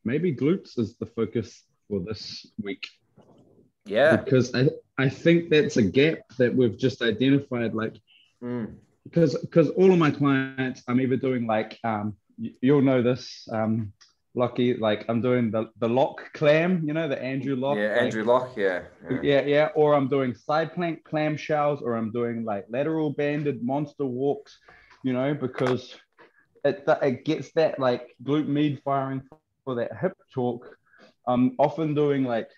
[SPEAKER 1] maybe glutes is the focus for this week?
[SPEAKER 3] Yeah.
[SPEAKER 1] Because I, I think that's a gap that we've just identified. Like,
[SPEAKER 3] mm.
[SPEAKER 1] because because all of my clients, I'm either doing like um, you'll know this, um, Lachie, like I'm doing the the lock clam, you know, the Andrew Lock.
[SPEAKER 3] Yeah,
[SPEAKER 1] like,
[SPEAKER 3] Andrew Lock, yeah,
[SPEAKER 1] yeah. Yeah, yeah. Or I'm doing side plank clam shells, or I'm doing like lateral banded monster walks, you know, because it, it gets that like glute med firing for that hip torque. I'm often doing like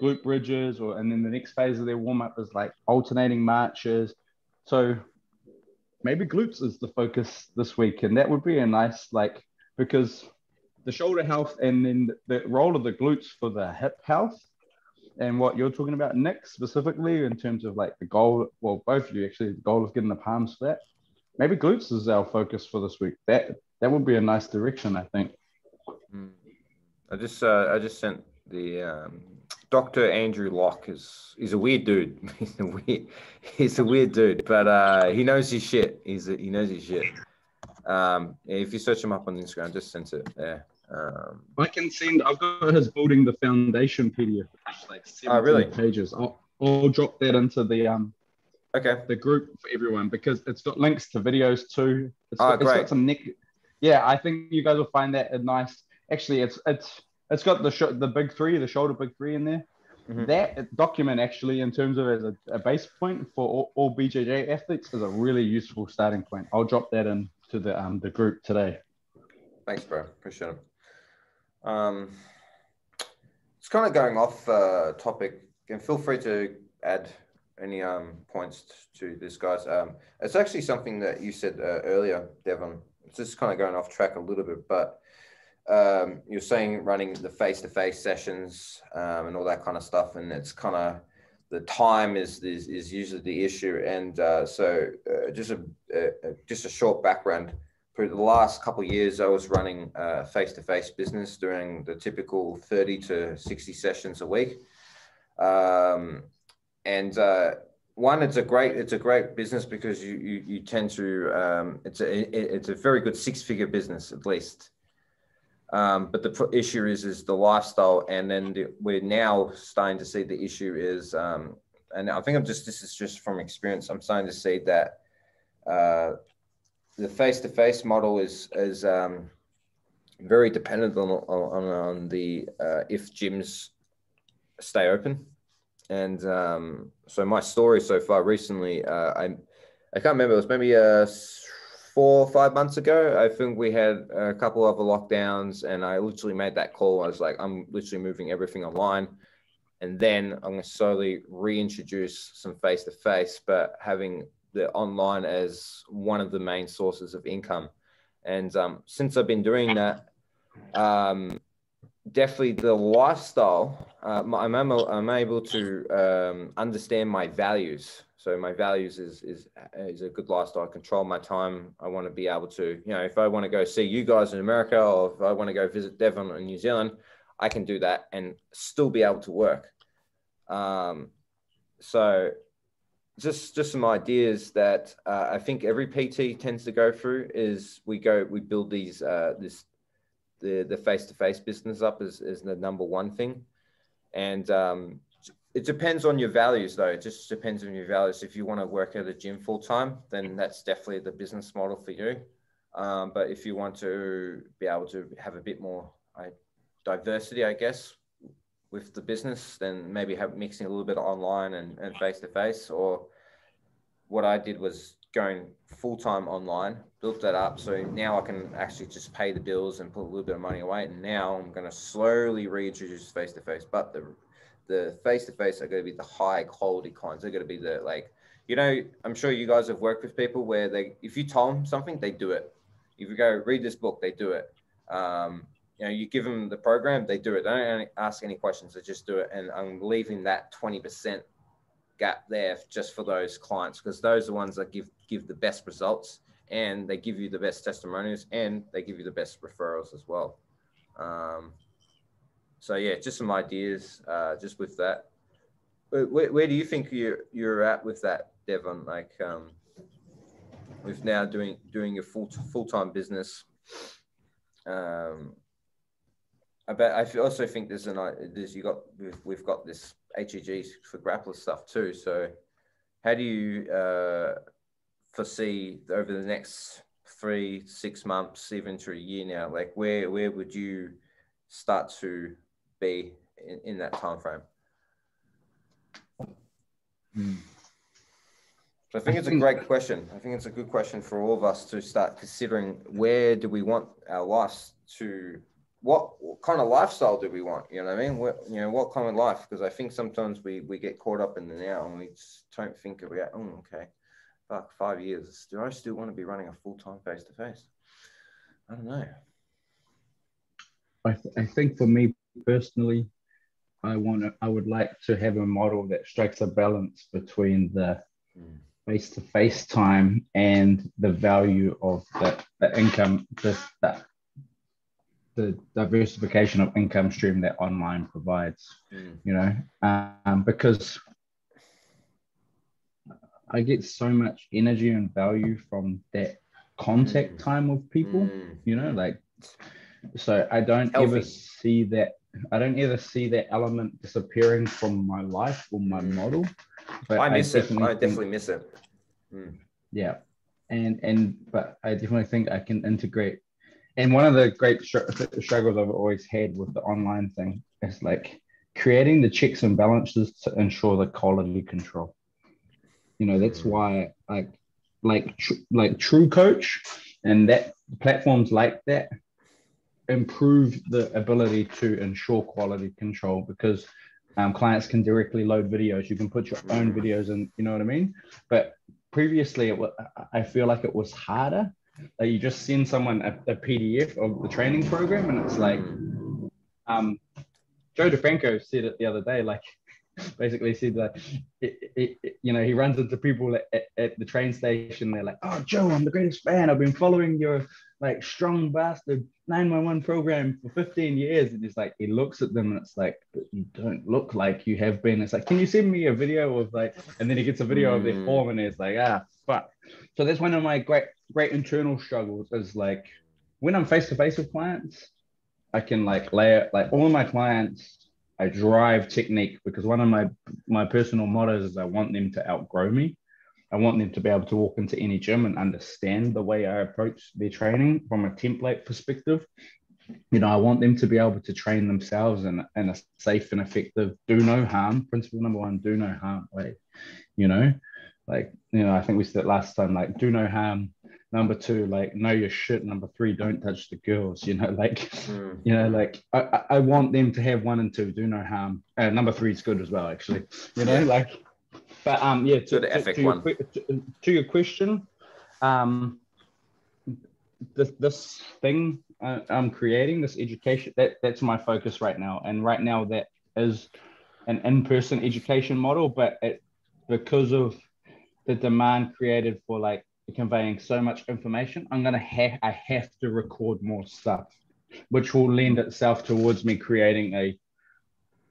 [SPEAKER 1] glute bridges, or and then the next phase of their warm up is like alternating marches. So maybe glutes is the focus this week, and that would be a nice like because the shoulder health and then the role of the glutes for the hip health and what you're talking about, Nick, specifically in terms of like the goal, well, both of you actually, the goal of getting the palms flat. Maybe glutes is our focus for this week. That that would be a nice direction, I think.
[SPEAKER 3] Hmm. I just uh, I just sent the um, Dr. Andrew Locke is he's a weird dude. He's a weird he's a weird dude, but uh, he knows his shit. He's a, he knows his shit. Um, if you search him up on Instagram, just send it there. Um,
[SPEAKER 1] I can send. I've got his building the foundation PDF. It's like
[SPEAKER 3] Oh, really?
[SPEAKER 1] pages. I'll, I'll drop that into the um
[SPEAKER 3] okay.
[SPEAKER 1] the group for everyone because it's got links to videos too. It's
[SPEAKER 3] Oh,
[SPEAKER 1] got, it's
[SPEAKER 3] great.
[SPEAKER 1] got some neck. Yeah, I think you guys will find that a nice. Actually, it's it's it's got the sh- the big three, the shoulder big three in there.
[SPEAKER 3] Mhm.
[SPEAKER 1] That document actually, in terms of as a, a base point for all, all BJJ athletes, is a really useful starting point. I'll drop that in to the um the group today.
[SPEAKER 3] Thanks, bro. Appreciate it. Um, it's kind of going off uh, topic, and feel free to add any um, points to this, guys. Um, it's actually something that you said uh, earlier, Devon. It's just kind of going off track a little bit, but um, you're saying running the face-to-face sessions um, and all that kind of stuff, and it's kind of the time is, is is usually the issue. And uh, so, uh, just a, a a- just a short background for the last couple of years, I was running uh, face-to-face business doing the typical 30 to 60 sessions a week. Um, and uh, one, it's a great, it's a great business because you, you, you tend to, um, it's a, it- it's a very good six-figure business at least. Um, but the issue is, is the lifestyle. And then the, we're now starting to see the issue is, um, and I think I'm just, this is just from experience. I'm starting to see that, uh, the face-to-face model is is um, very dependent on on, on the uh, if gyms stay open, and um, so my story so far recently, uh, I I can't remember it was maybe uh, four or five months ago. I think we had a couple of lockdowns, and I literally made that call. I was like, I'm literally moving everything online. And then I'm going to slowly reintroduce some face to face, but having the online as one of the main sources of income. And um, since I've been doing that, um, definitely the lifestyle, uh, I'm, I'm able to um, understand my values. So my values is, is, is a good lifestyle. I control my time. I want to be able to, you know, if I want to go see you guys in America or if I want to go visit Devon in New Zealand, I can do that and still be able to work. Um, so just just some ideas that uh, I think every PT tends to go through is we go we build these uh, this the the face to face business up is is the number one thing, and um, it depends on your values though. It just depends on your values. If you want to work at a gym full time, then that's definitely the business model for you. Um, but if you want to be able to have a bit more I, diversity, I guess, with the business, then maybe have mixing a little bit online and, and face-to-face or what I did was going full-time online, built that up. So now I can actually just pay the bills and put a little bit of money away. And now I'm going to slowly reintroduce face-to-face, but the, the face-to-face are going to be the high quality kinds. They're going to be the, like, you know, I'm sure you guys have worked with people where they, if you tell them something, they do it. If you go read this book, they do it. Um, you know, you give them the program, they do it. They don't ask any questions, they just do it. And I'm leaving that 20% gap there just for those clients because those are the ones that give give the best results and they give you the best testimonials and they give you the best referrals as well. Um, so yeah, just some ideas uh, just with that. Where, where do you think you're you're at with that, Devon? Like um, with now doing doing your full full time business. Um, I bet I also think there's an there's you got we've, we've got this ATG for grappler stuff too. So how do you uh, foresee over the next three six months, even to a year now? Like where where would you start to be in, in that time frame?
[SPEAKER 1] Hmm.
[SPEAKER 3] So I think it's a great question. I think it's a good question for all of us to start considering where do we want our lives to what, what kind of lifestyle do we want? You know what I mean? What, you know, what kind of life? Because I think sometimes we, we get caught up in the now and we just don't think about, oh, okay, fuck, five years. Do I still want to be running a full time face to face? I don't know.
[SPEAKER 1] I, th- I think for me personally, I want to, I would like to have a model that strikes a balance between the face to face time and the value of the, the income, the, the, the diversification of income stream that online provides,
[SPEAKER 3] Mm.
[SPEAKER 1] you know, um, because I get so much energy and value from that contact
[SPEAKER 3] Mm.
[SPEAKER 1] time with people.
[SPEAKER 3] Mm.
[SPEAKER 1] You know, like so I don't ever see that. I don't ever see that element disappearing from my life or my
[SPEAKER 3] Mm.
[SPEAKER 1] model. But
[SPEAKER 3] I miss it. I
[SPEAKER 1] think-
[SPEAKER 3] definitely miss it. Mm.
[SPEAKER 1] yeah and and but i definitely think i can integrate and one of the great str- struggles i've always had with the online thing is like creating the checks and balances to ensure the quality control you know that's
[SPEAKER 3] Mm.
[SPEAKER 1] why like like tr- like TrueCoach and that platforms like that improve the ability to ensure quality control because um, clients can directly load videos you can put your own videos in you know what i mean but previously it was, i feel like it was harder like you just send someone a, a pdf of the training program and it's like um, Joe DeFranco said it the other day, like basically said that, it, it, it- you know, he runs into people at, at the train station. They're like, oh, Joe, I'm the greatest fan. I've been following your like strong bastard 911 program for 15 years. And he's like, he looks at them and it's like, but you don't look like you have been. It's like, can you send me a video of like, and then he gets a video of their
[SPEAKER 3] Mm.
[SPEAKER 1] form and it's like, ah, fuck. So that's one of my great, great internal struggles is like when I'm face to face with clients, I can like lay it like all of my clients. I drive technique because one of my my personal mottos is I want them to outgrow me. I want them to be able to walk into any gym and understand the way I approach their training from a template perspective. You know, I want them to be able to train themselves in, in a safe and effective, do no harm. Principle number one, do no harm way. You know, like, you know, I think we said last time, like, do no harm. Number two, like, know your shit. Number three, don't touch the girls. You know, like,
[SPEAKER 3] Mm.
[SPEAKER 1] you know, like I, I- I want them to have one and two, do no harm. Uh, number three is good as well, actually. You know, like, but um, yeah. To, to- to your
[SPEAKER 3] one.
[SPEAKER 1] to, to your question, um, this this thing uh, I'm creating, this education, that that's my focus right now, and right now that is an in-person education model, but it because of the demand created for like conveying so much information, I'm gonna have I have to record more stuff, which will lend itself towards me creating a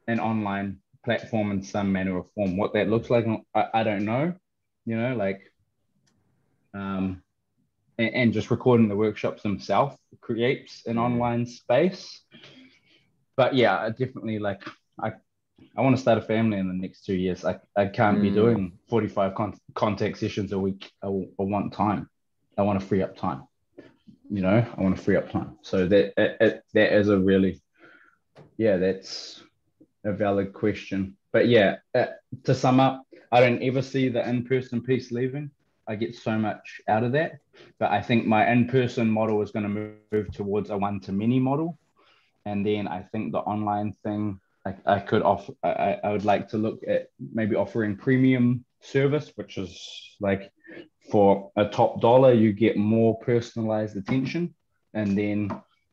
[SPEAKER 1] an online platform in some manner or form. What that looks like, I, I don't know. You know, like um and, and just recording the workshops themselves creates an online space. But yeah, I definitely like I I want to start a family in the next two years. I, I can't be
[SPEAKER 3] Mm.
[SPEAKER 1] doing 45 con- contact sessions a week. I, I want time. I want to free up time. You know, I want to free up time. So that it, it, that is a really, yeah, that's a valid question. But yeah, uh, to sum up, I don't ever see the in-person piece leaving. I get so much out of that. But I think my in-person model is going to move towards a one-to-many model. And then I think the online thing I, I could offer I, I would like to look at maybe offering premium service which is like for a top dollar you get more personalized attention and then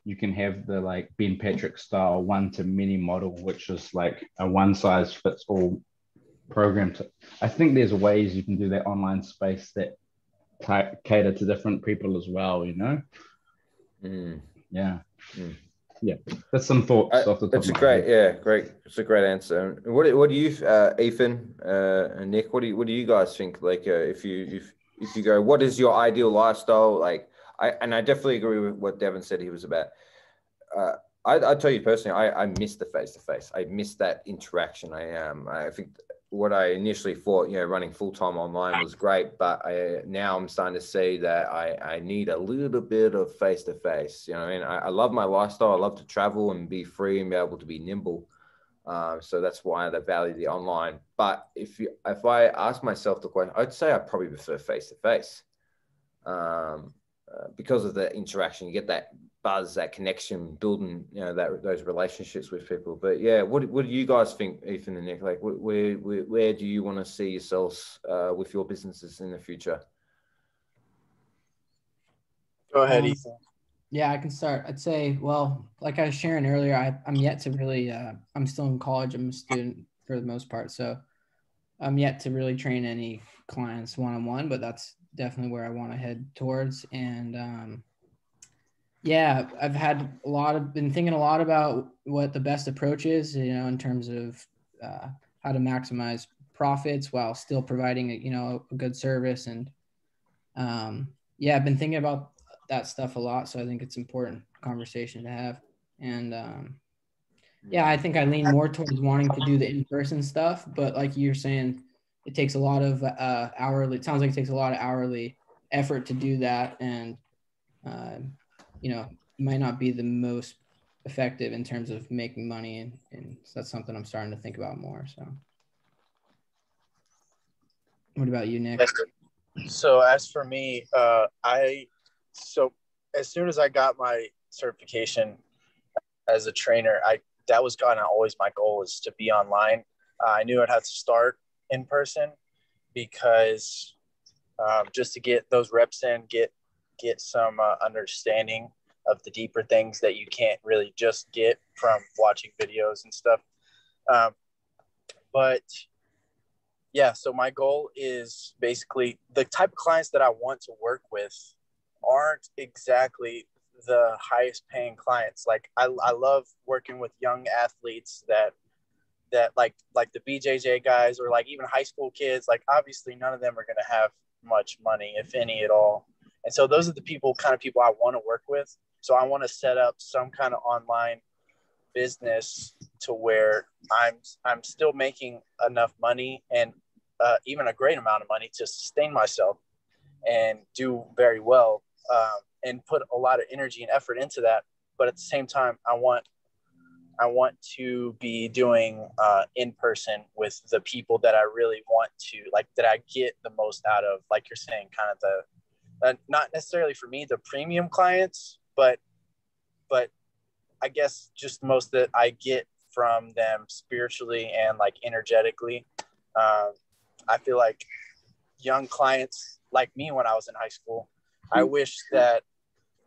[SPEAKER 1] you can have the like ben patrick style one to many model which is like a one size fits all program to i think there's ways you can do that online space that ca- cater to different people as well you know
[SPEAKER 3] Mm.
[SPEAKER 1] yeah
[SPEAKER 3] Mm.
[SPEAKER 1] yeah that's some thoughts
[SPEAKER 3] I-
[SPEAKER 1] off the top
[SPEAKER 3] It's a great,
[SPEAKER 1] head.
[SPEAKER 3] yeah, great. It's a great answer. What do- what do you, uh, Ethan uh, and Nick? What do you what do you guys think? Like, uh, if you if if you go, what is your ideal lifestyle? Like, I and I definitely agree with what Devin said. He was about. Uh, I I tell you personally, I I miss the face to face. I miss that interaction. I um I think what I initially thought, you know, running full time online was great, but I, now I'm starting to see that I, I need a little bit of face to face. You know, I mean, I, I love my lifestyle. I love to travel and be free and be able to be nimble. Um, so that's why I value the online. But if you, if I ask myself the question, I'd say I probably prefer face to face, uh, because of the interaction. You get that buzz, that connection, building, you know, that those relationships with people. But yeah, what what do you guys think, Ethan and Nick? Like, where where, where do you want to see yourselves uh, with your businesses in the future?
[SPEAKER 4] Go ahead,
[SPEAKER 2] Um,
[SPEAKER 4] Ethan.
[SPEAKER 2] Yeah, I can start. I'd say, well, like I was sharing earlier, I, I'm yet to really, uh, I'm still in college. I'm a student for the most part. So I'm yet to really train any clients one on one, but that's definitely where I want to head towards. And um, yeah, I've had a lot of, been thinking a lot about what the best approach is, you know, in terms of uh, how to maximize profits while still providing, you know, a good service and, um, yeah, I've been thinking about that stuff a lot. So I think it's important conversation to have. And um, yeah, I think I lean more towards wanting to do the in-person stuff, but like you're saying, it takes a lot of uh, hourly. It sounds like it takes a lot of hourly effort to do that, and uh, you know, might not be the most effective in terms of making money, and, and so that's something I'm starting to think about more. So, what about you, Nick?
[SPEAKER 4] So as for me, uh, I so as soon as I got my certification as a trainer, I that was kind of always my goal is to be online. Uh, I knew I'd have to start in person because um, just to get those reps in, get get some uh, understanding of the deeper things that you can't really just get from watching videos and stuff. Um, but yeah, so my goal is basically the type of clients that I want to work with aren't exactly the highest paying clients. Like I, I love working with young athletes that that like like the BJJ guys or like even high school kids. Like obviously none of them are going to have much money, if any at all. And so those are the people kind of people I want to work with. So I want to set up some kind of online business to where I'm I'm still making enough money and uh, even a great amount of money to sustain myself and do very well um, and put a lot of energy and effort into that. But at the same time, I want I want to be doing uh, in person with the people that I really want to like that I get the most out of. Like you're saying, kind of the uh, not necessarily for me the premium clients, but but I guess just most that I get from them spiritually and like energetically. Um, I feel like young clients like me when I was in high school, I hmm. wish that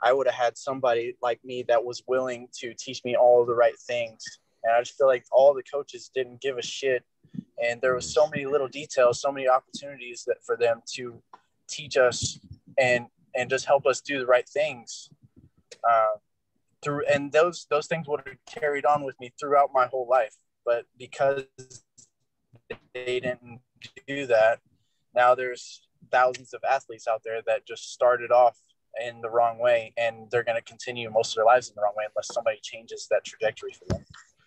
[SPEAKER 4] I would have had somebody like me that was willing to teach me all the right things. And I just feel like all the coaches didn't give a shit. And there was so many little details, so many opportunities that for them to teach us and and just help us do the right things. Uh, through and those those things would have carried on with me throughout my whole life. But because they didn't do that, now there's thousands of athletes out there that just started off in the wrong way and they're going to continue most of their lives in the wrong way unless somebody changes that trajectory for them.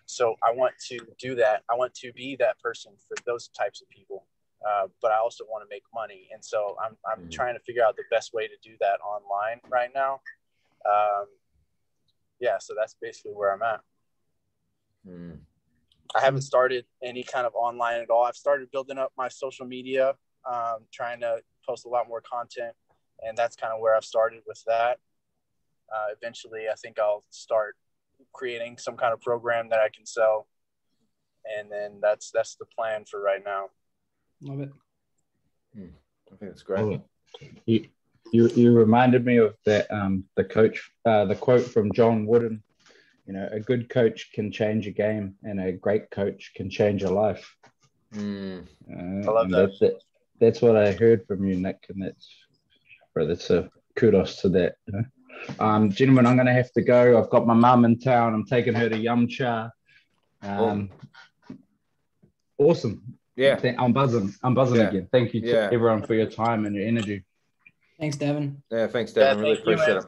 [SPEAKER 4] So i want to do that. I want to be that person for those types of people uh, but i also want to make money. And so i'm, I'm mm-hmm. trying to figure out the best way to do that online right now. Um, yeah so that's basically where i'm at. Mm. i haven't started any kind of online at all. I've started building up my social media um, trying to post a lot more content and that's kind of where I've started with that. Uh, eventually, I think I'll start creating some kind of program that I can sell, and then that's that's the plan for right now.
[SPEAKER 2] Love it.
[SPEAKER 5] Hmm. I think it's great.
[SPEAKER 1] You, you you reminded me of that um, the coach uh, the quote from John Wooden. You know, a good coach can change a game, and a great coach can change a life.
[SPEAKER 5] Mm.
[SPEAKER 1] Uh, I love that. That's, that's what I heard from you, Nick, and that's brother. So kudos to that. You know? Um, gentlemen, I'm going to have to go. I've got my mum in town. I'm taking her to Yum Cha. Um, awesome.
[SPEAKER 5] Yeah.
[SPEAKER 1] I'm buzzing. I'm buzzing yeah. again. Thank you to yeah. everyone for your time and your energy.
[SPEAKER 2] Thanks, Devin.
[SPEAKER 5] Yeah, thanks, Devin. Yeah, really appreciate you, it.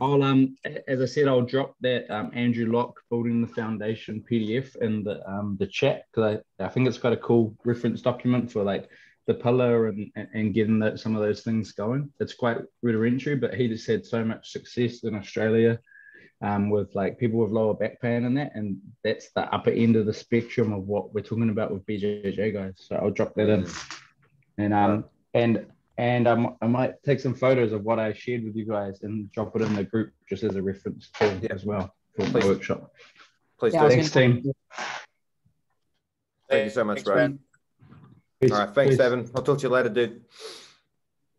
[SPEAKER 1] I'll um as I said, I'll drop that um, Andrew Locke building the foundation PDF in the um the chat because I, I think it's quite a cool reference document for like the pillar and, and getting that, some of those things going. It's quite rudimentary, but he just had so much success in Australia um, with like people with lower back pain and that. And that's the upper end of the spectrum of what we're talking about with BJJ guys. So I'll drop that in. And um and and um, I might take some photos of what I shared with you guys and drop it in the group just as a reference too yeah. as well for Please. the workshop.
[SPEAKER 5] Please
[SPEAKER 1] yeah, Thanks, team.
[SPEAKER 5] Thank you so much, Brian. Peace. All right. Thanks, Peace. Evan. I'll talk to you later, dude.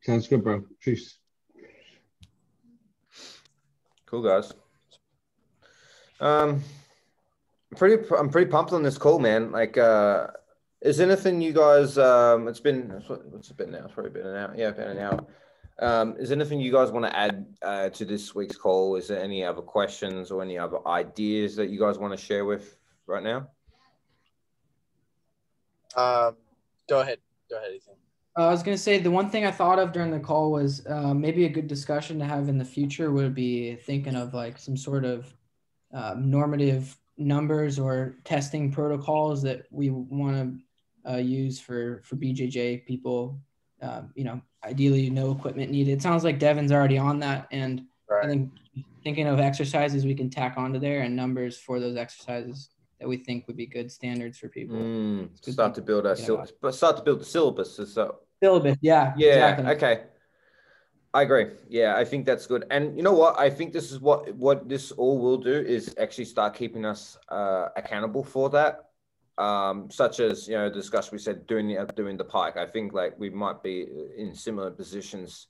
[SPEAKER 1] Sounds good, bro. Peace.
[SPEAKER 5] Cool, guys. Um, I'm pretty, I'm pretty pumped on this call, man. Like, uh, is anything you guys? Um, it's been what's it been now? It's probably been an hour. Yeah, been an hour. Um, is anything you guys want to add uh, to this week's call? Is there any other questions or any other ideas that you guys want to share with right now?
[SPEAKER 4] Um, Go ahead. Go ahead, Ethan.
[SPEAKER 2] I was gonna say the one thing I thought of during the call was uh, maybe a good discussion to have in the future would be thinking of like some sort of uh, normative numbers or testing protocols that we want to uh, use for for BJJ people. Uh, you know, ideally no equipment needed. It sounds like Devin's already on that, and
[SPEAKER 4] Right.
[SPEAKER 2] I think thinking of exercises we can tack onto there and numbers for those exercises that we think would be good standards for people.
[SPEAKER 3] Mm, start to build our
[SPEAKER 2] thinking
[SPEAKER 3] syllabus, but start to build the syllabus. So, so
[SPEAKER 2] Syllabus, yeah,
[SPEAKER 3] yeah,
[SPEAKER 2] exactly.
[SPEAKER 3] okay. I agree. Yeah, I think that's good. And you know what? I think this is what what this all will do is actually start keeping us uh, accountable for that. Um, such as you know, the discussion we said doing the doing the pike. I think like we might be in similar positions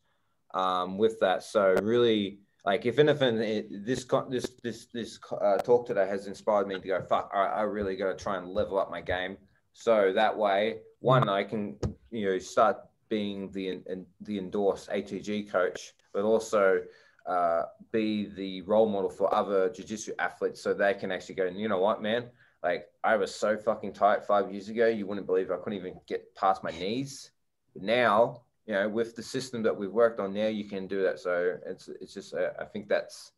[SPEAKER 3] um, with that. So really, like if anything, it, this this this this uh, talk today has inspired me to go. Fuck, I, I really got to try and level up my game. So that way, one, I can you know start being the the endorsed ATG coach, but also uh, be the role model for other jiu-jitsu athletes, so they can actually go. You know what, man? Like I was so fucking tight five years ago, you wouldn't believe I couldn't even get past my knees. But now, you know, with the system that we've worked on now, you can do that. So it's it's just uh, I think that's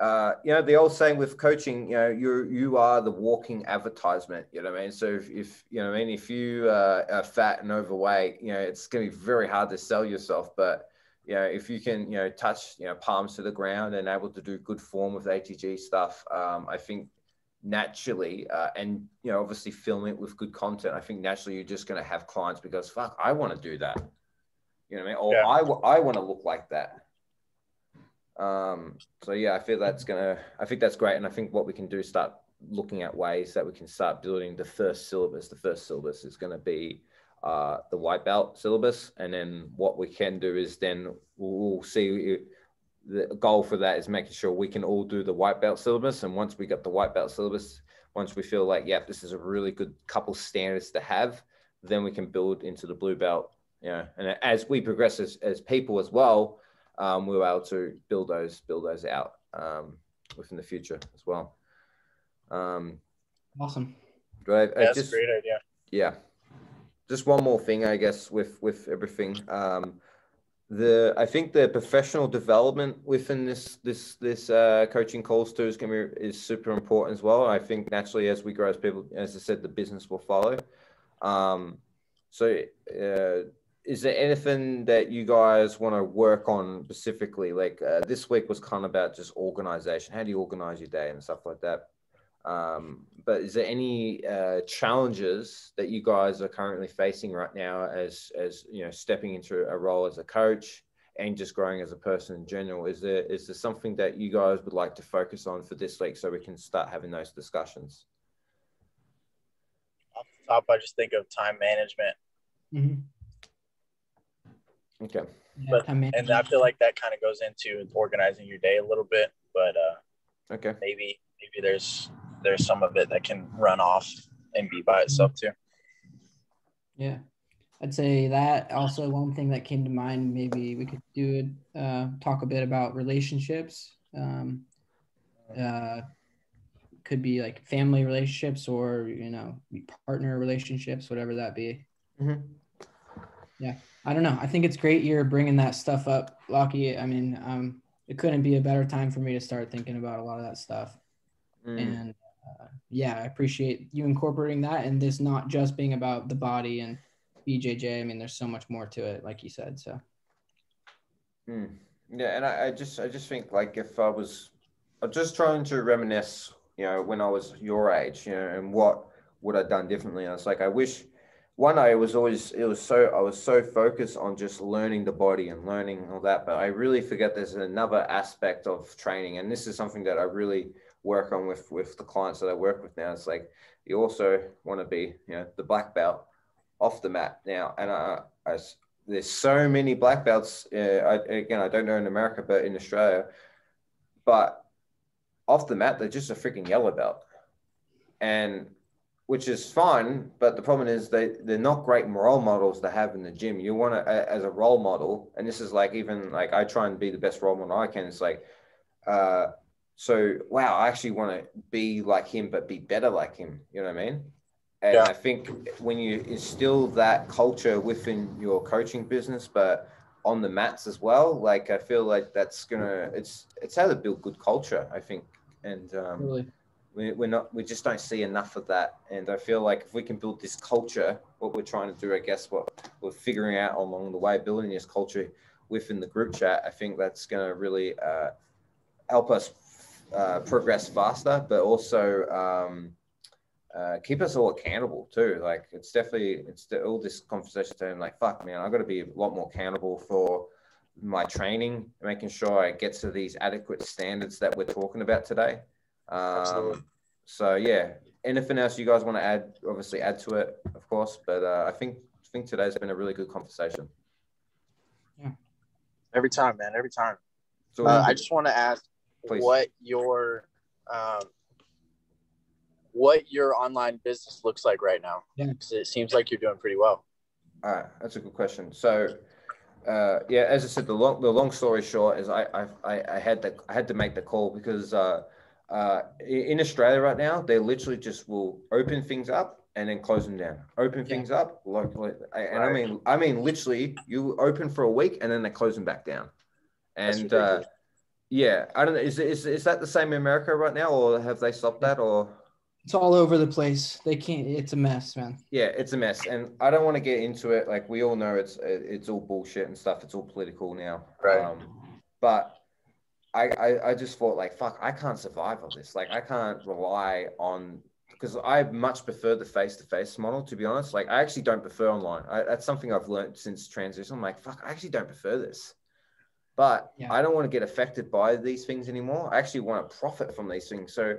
[SPEAKER 3] uh, you know the old saying with coaching, you know, you you are the walking advertisement. You know what I mean? So if, if you know what I mean, if you uh, are fat and overweight, you know, it's going to be very hard to sell yourself. But you know, if you can, you know, touch, you know, palms to the ground and able to do good form with ATG stuff, um, I think naturally, uh, and you know, obviously film it with good content. I think naturally you're just going to have clients because fuck, I want to do that. You know what I mean? Or
[SPEAKER 4] Yeah.
[SPEAKER 3] I, w- I want to look like that. Um, so yeah, I feel that's gonna. I think that's great, and I think what we can do is start looking at ways that we can start building the first syllabus. The first syllabus is going to be uh, the white belt syllabus, and then what we can do is then we'll see. The goal for that is making sure we can all do the white belt syllabus, and once we got the white belt syllabus, once we feel like, yep, this is a really good couple standards to have, then we can build into the blue belt. Yeah, and as we progress as, as people as well, um, we were able to build those build those out um, within the future as well. Um,
[SPEAKER 2] Awesome.
[SPEAKER 3] right,
[SPEAKER 4] Yeah, that's a great idea.
[SPEAKER 3] yeah, just one more thing, I guess, with with everything. Um, the I think the professional development within this this this uh, coaching calls too is going to be is super important as well. I think naturally as we grow as people, as I said, the business will follow. Um, so. Uh, is there anything that you guys want to work on specifically? Like uh, this week was kind of about just organization. How do you organize your day and stuff like that? Um, but is there any uh, challenges that you guys are currently facing right now as as you know stepping into a role as a coach and just growing as a person in general? Is there is there something that you guys would like to focus on for this week so we can start having those discussions?
[SPEAKER 4] Off the top, I just think of time management,
[SPEAKER 2] Mhm.
[SPEAKER 3] Okay.
[SPEAKER 2] Yeah,
[SPEAKER 4] But-
[SPEAKER 2] time
[SPEAKER 4] and I feel like that kind of goes into organizing your day a little bit. But uh,
[SPEAKER 3] Okay.
[SPEAKER 4] maybe maybe there's there's some of it that can run off and be by itself too.
[SPEAKER 2] Yeah, I'd say that also one thing that came to mind. Maybe we could do it. Uh, talk a bit about relationships. Um, uh, could be like family relationships or you know partner relationships, whatever that be.
[SPEAKER 3] Mhm.
[SPEAKER 2] Yeah, I don't know. I think it's great you're bringing that stuff up, Lachie. I mean, um, it couldn't be a better time for me to start thinking about a lot of that stuff.
[SPEAKER 3] Mm.
[SPEAKER 2] And uh, yeah, I appreciate you incorporating that and this not just being about the body and BJJ. I mean, there's so much more to it, like you said. So
[SPEAKER 3] Mm. Yeah, and I, I just I just think like if I was I'm just trying to reminisce, you know, when I was your age, you know, and what would I done differently. And it's like I wish one I was always it was so I was so focused on just learning the body and learning all that, but I really forget there's another aspect of training, and this is something that I really work on with with the clients that I work with now. It's like you also want to be, you know, the black belt off the mat now, and I, I there's so many black belts. Uh, I, again, I don't know in America, but in Australia, but off the mat, they're just a freaking yellow belt, and which is fine. But the problem is they they're not great role models to have in the gym. You want to as a role model, and this is like even like I try and be the best role model I can. It's like, uh, so wow, I actually want to be like him, but be better like him. You know what I mean? And
[SPEAKER 4] Yeah.
[SPEAKER 3] I think when you instill that culture within your coaching business, but on the mats as well, like I feel like that's gonna it's it's how to build good culture, I think. And um,
[SPEAKER 2] Really.
[SPEAKER 3] We, we're not we just don't see enough of that and i feel like if we can build this culture what we're trying to do i guess what we're figuring out along the way building this culture within the group chat i think that's going to really uh, help us uh, progress faster but also um, uh, keep us all accountable too like it's definitely it's the, all this conversation saying like fuck man i've got to be a lot more accountable for my training making sure i get to these adequate standards that we're talking about today. Um, so yeah, anything else you guys want to add? Obviously, add to it, of course. But uh, I think I think today's been a really good conversation. Yeah.
[SPEAKER 4] Every time, man. Every time.
[SPEAKER 3] So
[SPEAKER 4] Uh, I just want to ask
[SPEAKER 3] Please.
[SPEAKER 4] what your um, what your online business looks like right now.
[SPEAKER 2] Yeah.
[SPEAKER 4] 'Cause it seems like you're doing pretty well.
[SPEAKER 3] All right, that's a good question. So, uh, yeah, as I said, the long the long story short is I I, I I had to I had to make the call because uh, uh, in Australia right now they literally just will open things up and then close them down. Open
[SPEAKER 2] Yeah.
[SPEAKER 3] things up, like, like and I mean I mean literally you open for a week and then they close them back down. And uh, yeah, I don't know. Is, is is that the same in America right now, or have they stopped that, or?
[SPEAKER 2] It's all over the place. They can't. It's a mess, man.
[SPEAKER 3] Yeah, it's a mess, and I don't want to get into it. Like we all know, it's it's all bullshit and stuff. It's all political now.
[SPEAKER 4] Right.
[SPEAKER 3] Um, but I, I I just thought like fuck, I can't survive on this. Like I can't rely on because I much prefer the face to face model. To be honest, like I actually don't prefer online. I, that's something I've learned since transition. I'm like fuck, I actually don't prefer this. But
[SPEAKER 2] Yeah.
[SPEAKER 3] I don't want to get affected by these things anymore. I actually want to profit from these things. So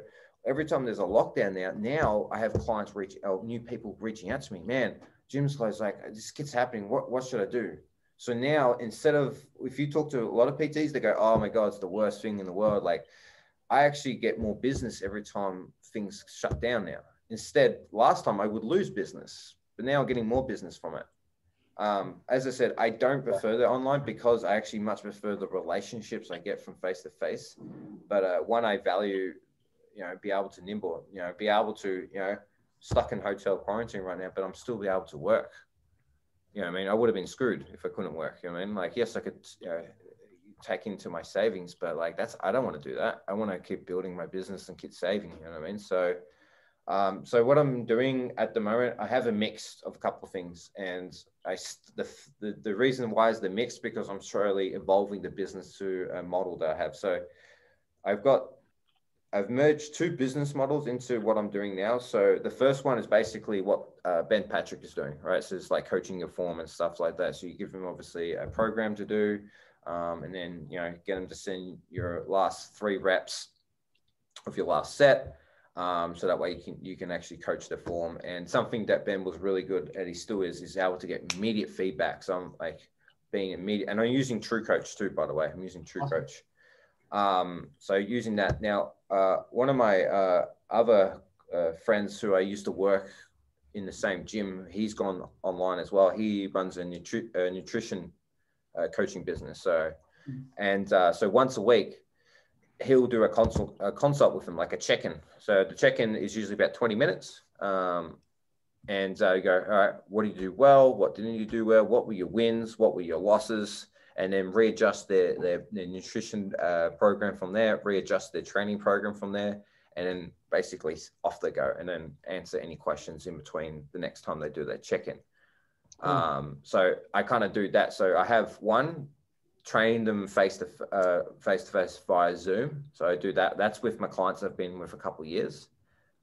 [SPEAKER 3] every time there's a lockdown now, now I have clients reach out, new people reaching out to me. Man, gym's closed. Like this keeps happening. What what should I do? So now instead of if you talk to a lot of PTs, they go, "Oh my god, it's the worst thing in the world." Like I actually get more business every time things shut down now. Instead, last time I would lose business, but now I'm getting more business from it. Um, as I said, I don't prefer the online because I actually much prefer the relationships I get from face to face. But uh, one, I value, you know, be able to nimble, you know, be able to, you know, stuck in hotel quarantine right now, but I'm still be able to work. You know, I mean, I would have been screwed if I couldn't work. You know, I mean, like, yes, I could, you know, take into my savings, but like that's I don't want to do that. I want to keep building my business and keep saving. You know what I mean? So, um, so what I'm doing at the moment, I have a mix of a couple of things, and I the, the the reason why is the mix because I'm slowly evolving the business to a model that I have. So, I've got I've merged two business models into what I'm doing now. So the first one is basically what uh, Ben Patrick is doing, right? So it's like coaching your form and stuff like that. So you give him obviously a program to do, um, and then you know get them to send your last three reps of your last set. Um, so that way you can you can actually coach the form. And something that Ben was really good at, he still is, is able to get immediate feedback. So I'm like being immediate, and I'm using TrueCoach too, by the way. I'm using True
[SPEAKER 2] Awesome.
[SPEAKER 3] Coach. Um, so using that now, uh, one of my uh, other uh, friends who I used to work in the same gym, he's gone online as well. He runs a, nutri- a nutrition uh, coaching business. So, and uh, so once a week, he'll do a consult a consult with him, like a check-in. So the check-in is usually about 20 minutes. Um, and uh, you go, all right, what did you do well? What didn't you do well? What were your wins? What were your losses? And then readjust their, their, their nutrition uh, program from there, readjust their training program from there, and then basically off they go and then answer any questions in between the next time they do their check-in.
[SPEAKER 2] Cool.
[SPEAKER 3] Um, so I kind of do that. So I have one train them face to uh, face to face via Zoom. So I do that. That's with my clients I've been with a couple of years.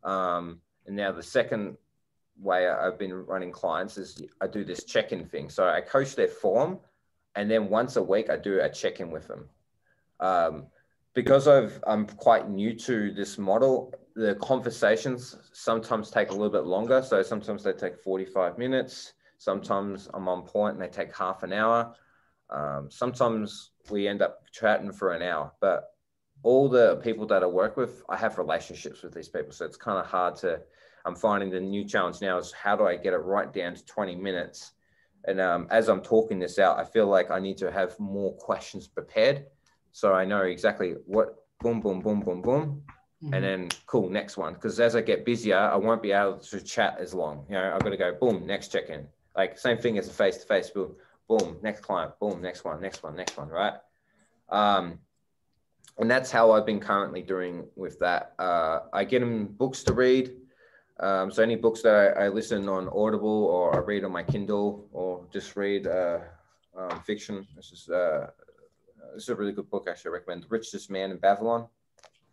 [SPEAKER 3] Um, and now the second way I've been running clients is I do this check-in thing. So I coach their form, and then once a week I do a check-in with them. Um, because I've, I'm quite new to this model, the conversations sometimes take a little bit longer. So sometimes they take 45 minutes. Sometimes I'm on point and they take half an hour. Um, sometimes we end up chatting for an hour, but all the people that I work with, I have relationships with these people. So it's kind of hard to, I'm finding the new challenge now is how do I get it right down to 20 minutes? And um, as I'm talking this out, I feel like I need to have more questions prepared. So I know exactly what boom, boom, boom, boom, boom.
[SPEAKER 2] Mhm.
[SPEAKER 3] and then cool next one. Because as i get busier i won't be able to chat as long. You know i've got to go boom next check-in. Like same thing as a face-to-face boom boom next client. Boom next one next one next one right? Um and that's how i've been currently doing with that. Uh i get them books to read um, so any books that I, I listen on audible or i read on my kindle or just read uh, um, fiction this is uh this is a really good book actually i recommend. The richest man in babylon.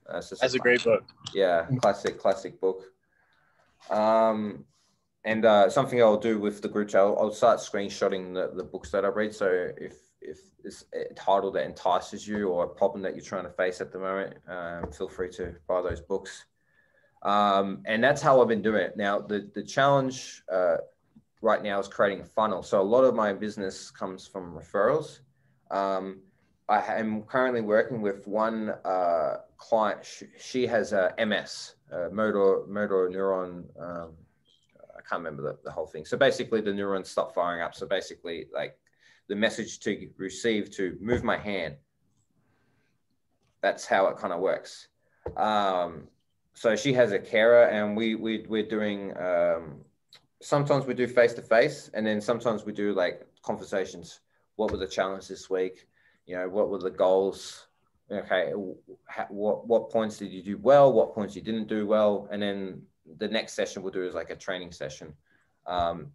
[SPEAKER 3] Uh,
[SPEAKER 4] That's a great book.
[SPEAKER 3] yeah classic classic book. Um and uh something i'll do with the group chat i'll, I'll start screenshotting the, the books that i read. So if if it's a title that entices you or a problem that you're trying to face at the moment um, feel free to buy those books um, and that's how i've been doing it now the the challenge uh, right now is creating a funnel so a lot of my business comes from referrals um, I am currently working with one uh, client. She, she has a MS, uh, motor motor neuron. Um, I can't remember the, the whole thing. So basically, the neurons stop firing up. So basically, like the message to receive to move my hand. That's how it kind of works. Um, so she has a carer, and we we we're doing. Um, sometimes we do face to face, and then sometimes we do like conversations. What were the challenges this week? you know what were the goals okay what what points did you do well what points you didn't do well and then the next session we'll do is like a training session um,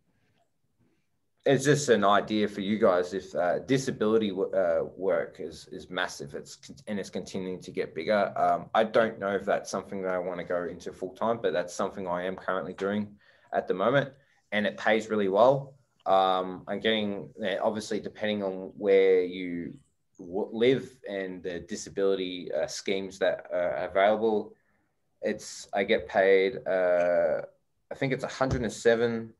[SPEAKER 3] it's just an idea for you guys if uh, disability uh, work is is massive it's and it's continuing to get bigger um, i don't know if that's something that i want to go into full time but that's something i am currently doing at the moment and it pays really well um, i'm getting obviously depending on where you live and the disability uh, schemes that are available. It's I get paid. Uh, I think it's 107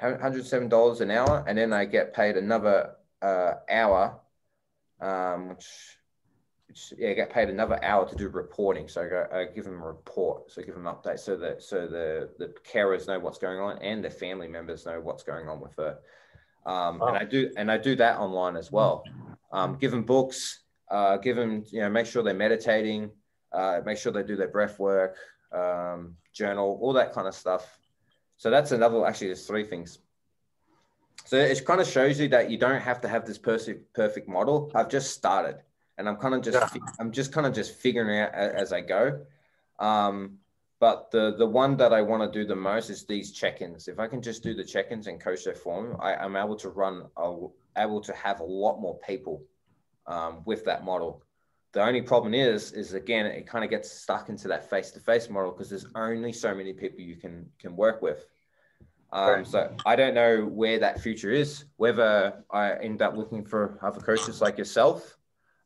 [SPEAKER 3] 107 dollars an hour, and then they get paid another uh, hour, um, which, which yeah, get paid another hour to do reporting. So I, go, I give them a report, so I give them an update, so that so the the carers know what's going on and the family members know what's going on with her. Um. And I do and I do that online as well um, give them books, uh, give them, you know, make sure they're meditating, uh, make sure they do their breath work, um, journal, all that kind of stuff. So that's another, actually, there's three things. So it kind of shows you that you don't have to have this perfect, perfect model. I've just started and I'm kind of just, yeah. I'm just kind of just figuring out as I go. Um, but the the one that I want to do the most is these check-ins. If I can just do the check-ins and coach their form, I, am able to run able to have a lot more people um, with that model. The only problem is, is again, it kind of gets stuck into that face-to-face model because there's only so many people you can can work with. Um, right. So I don't know where that future is. Whether I end up looking for other coaches like yourself,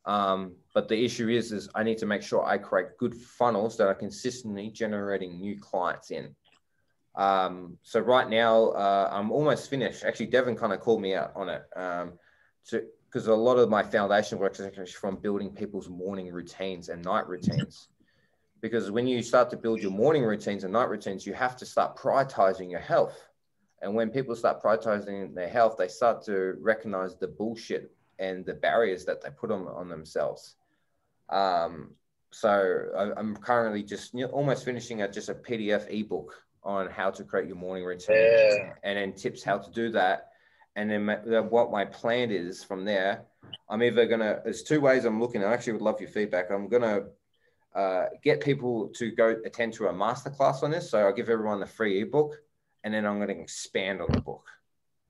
[SPEAKER 3] um, but the issue is, is I need to make sure I create good funnels that are consistently generating new clients in. Um, so right now, uh, I'm almost finished. Actually, Devin kind of called me out on it. Um, because a lot of my foundation work is actually from building people's morning routines and night routines. Because when you start to build your morning routines and night routines, you have to start prioritizing your health. And when people start prioritizing their health, they start to recognize the bullshit and the barriers that they put on, on themselves. Um, so I, am currently just you know, almost finishing a, just a PDF ebook on how to create your morning routine yeah. and then tips how to do that. And then what my plan is from there, I'm either gonna. There's two ways I'm looking. I actually would love your feedback. I'm gonna uh, get people to go attend to a masterclass on this. So I'll give everyone a free ebook, and then I'm going to expand on the book,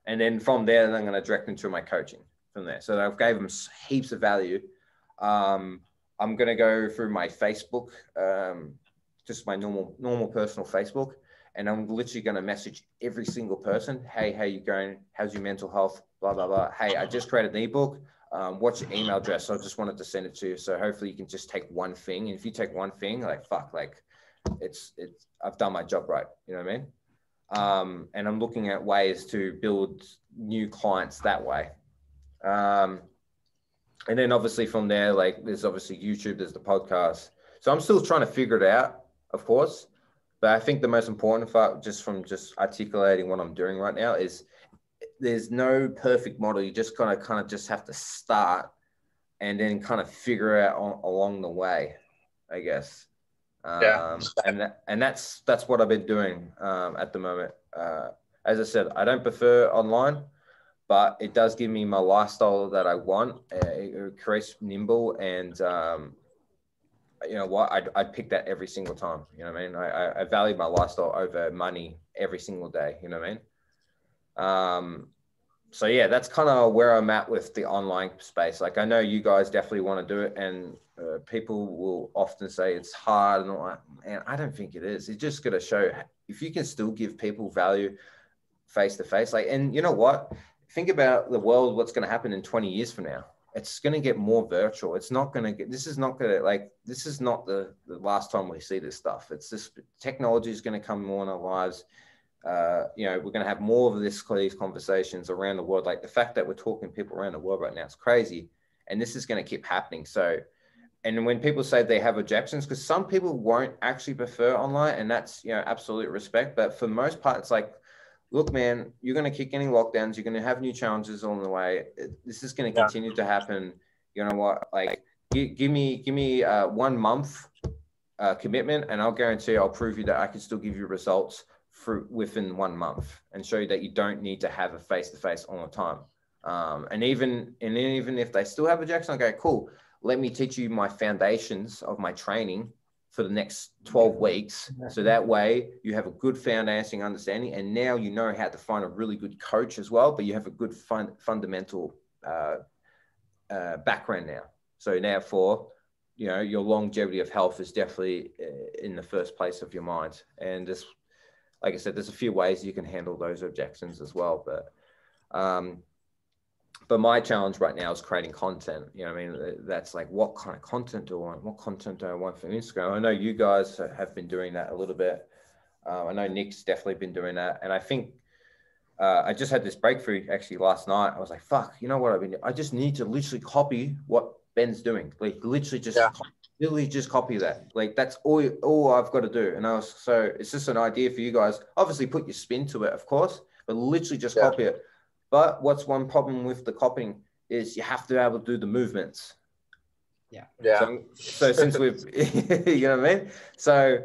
[SPEAKER 3] and then from there, then I'm going to direct them to my coaching from there. So I've gave them heaps of value. Um, I'm going to go through my Facebook, um, just my normal normal personal Facebook, and I'm literally going to message every single person. Hey, how you going? How's your mental health? Blah blah blah. Hey, I just created an ebook. Um, what's your email address? So I just wanted to send it to you. So hopefully you can just take one thing. And if you take one thing, like fuck, like it's it's I've done my job right. You know what I mean? Um, and I'm looking at ways to build new clients that way. Um, and then obviously from there, like there's obviously YouTube, there's the podcast. So I'm still trying to figure it out, of course. But I think the most important part, just from just articulating what I'm doing right now, is there's no perfect model. You just kind of kind of just have to start and then kind of figure out on, along the way, I guess. Um,
[SPEAKER 4] Yeah.
[SPEAKER 3] and that, and that's that's what I've been doing um, at the moment. Uh, as I said, I don't prefer online, but it does give me my lifestyle that I want. Uh, It, it creates nimble and um, you know what I'd, I'd pick that every single time. You know what I mean? I, I, value my lifestyle over money every single day. You know what I mean? Um, so yeah, that's kind of where I'm at with the online space. Like I know you guys definitely want to do it, and uh, people will often say it's hard and all that. And I don't think it is. It's just going to show if you can still give people value face to face. Like, and you know what? Think about the world. What's going to happen in 20 years from now? It's going to get more virtual. It's not going to get. This is not going to like. This is not the the last time we see this stuff. It's this technology is going to come more in our lives uh, you know, we're going to have more of this these conversations around the world. Like the fact that we're talking to people around the world right now is crazy, and this is going to keep happening. So, and when people say they have objections, because some people won't actually prefer online, and that's you know absolute respect. But for most part, it's like, look, man, you're going to kick any lockdowns. You're going to have new challenges on the way. This is going to
[SPEAKER 4] Yeah.
[SPEAKER 3] continue to happen. You know what? Like, give, give me give me uh, one month uh, commitment, and I'll guarantee I'll prove you that I can still give you results through within one month and show you that you don't need to have a face to face all the time. Um, and even and even if they still have objection, I go, cool. Let me teach you my foundations of my training for the next 12 weeks. So that way you have a good foundation understanding. And now you know how to find a really good coach as well, but you have a good fun, fundamental uh, uh, background now. So now for you know your longevity of health is definitely uh, in the first place of your mind. And this, like I said, there's a few ways you can handle those objections as well. But um, but my challenge right now is creating content. You know, what I mean, that's like, what kind of content do I want? What content do I want from Instagram? I know you guys have been doing that a little bit. Um, I know Nick's definitely been doing that, and I think uh, I just had this breakthrough actually last night. I was like, "Fuck, you know what I've been? I just need to literally copy what Ben's doing. Like, literally just,
[SPEAKER 4] Yeah.
[SPEAKER 3] literally just copy that. Like, that's all all I've got to do." And I was so it's just an idea for you guys. Obviously, put your spin to it, of course, but literally just
[SPEAKER 4] Yeah.
[SPEAKER 3] copy it. But what's one problem with the copying is you have to be able to do the movements.
[SPEAKER 4] Yeah.
[SPEAKER 3] So, so since we've, you know what I mean? So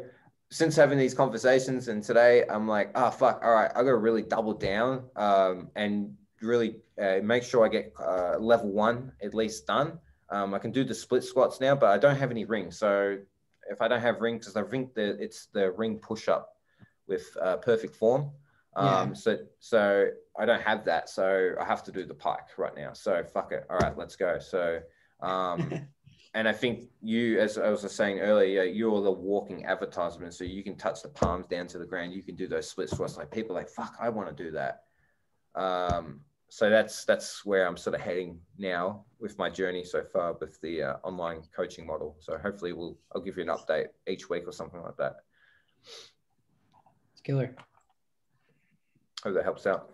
[SPEAKER 3] since having these conversations and today, I'm like, oh, fuck, all right, I got to really double down um, and really uh, make sure I get uh, level one at least done. Um, I can do the split squats now, but I don't have any rings. So if I don't have rings, because I think that it's the ring push up with uh, perfect form. Um, So so I don't have that, so I have to do the pike right now. So fuck it. All right, let's go. So um, and I think you, as I was saying earlier, you're the walking advertisement. So you can touch the palms down to the ground. You can do those splits for us. Like people are like, fuck, I want to do that. Um, so that's that's where I'm sort of heading now with my journey so far with the uh, online coaching model. So hopefully we'll I'll give you an update each week or something like that.
[SPEAKER 2] It's killer.
[SPEAKER 3] Hope that helps out.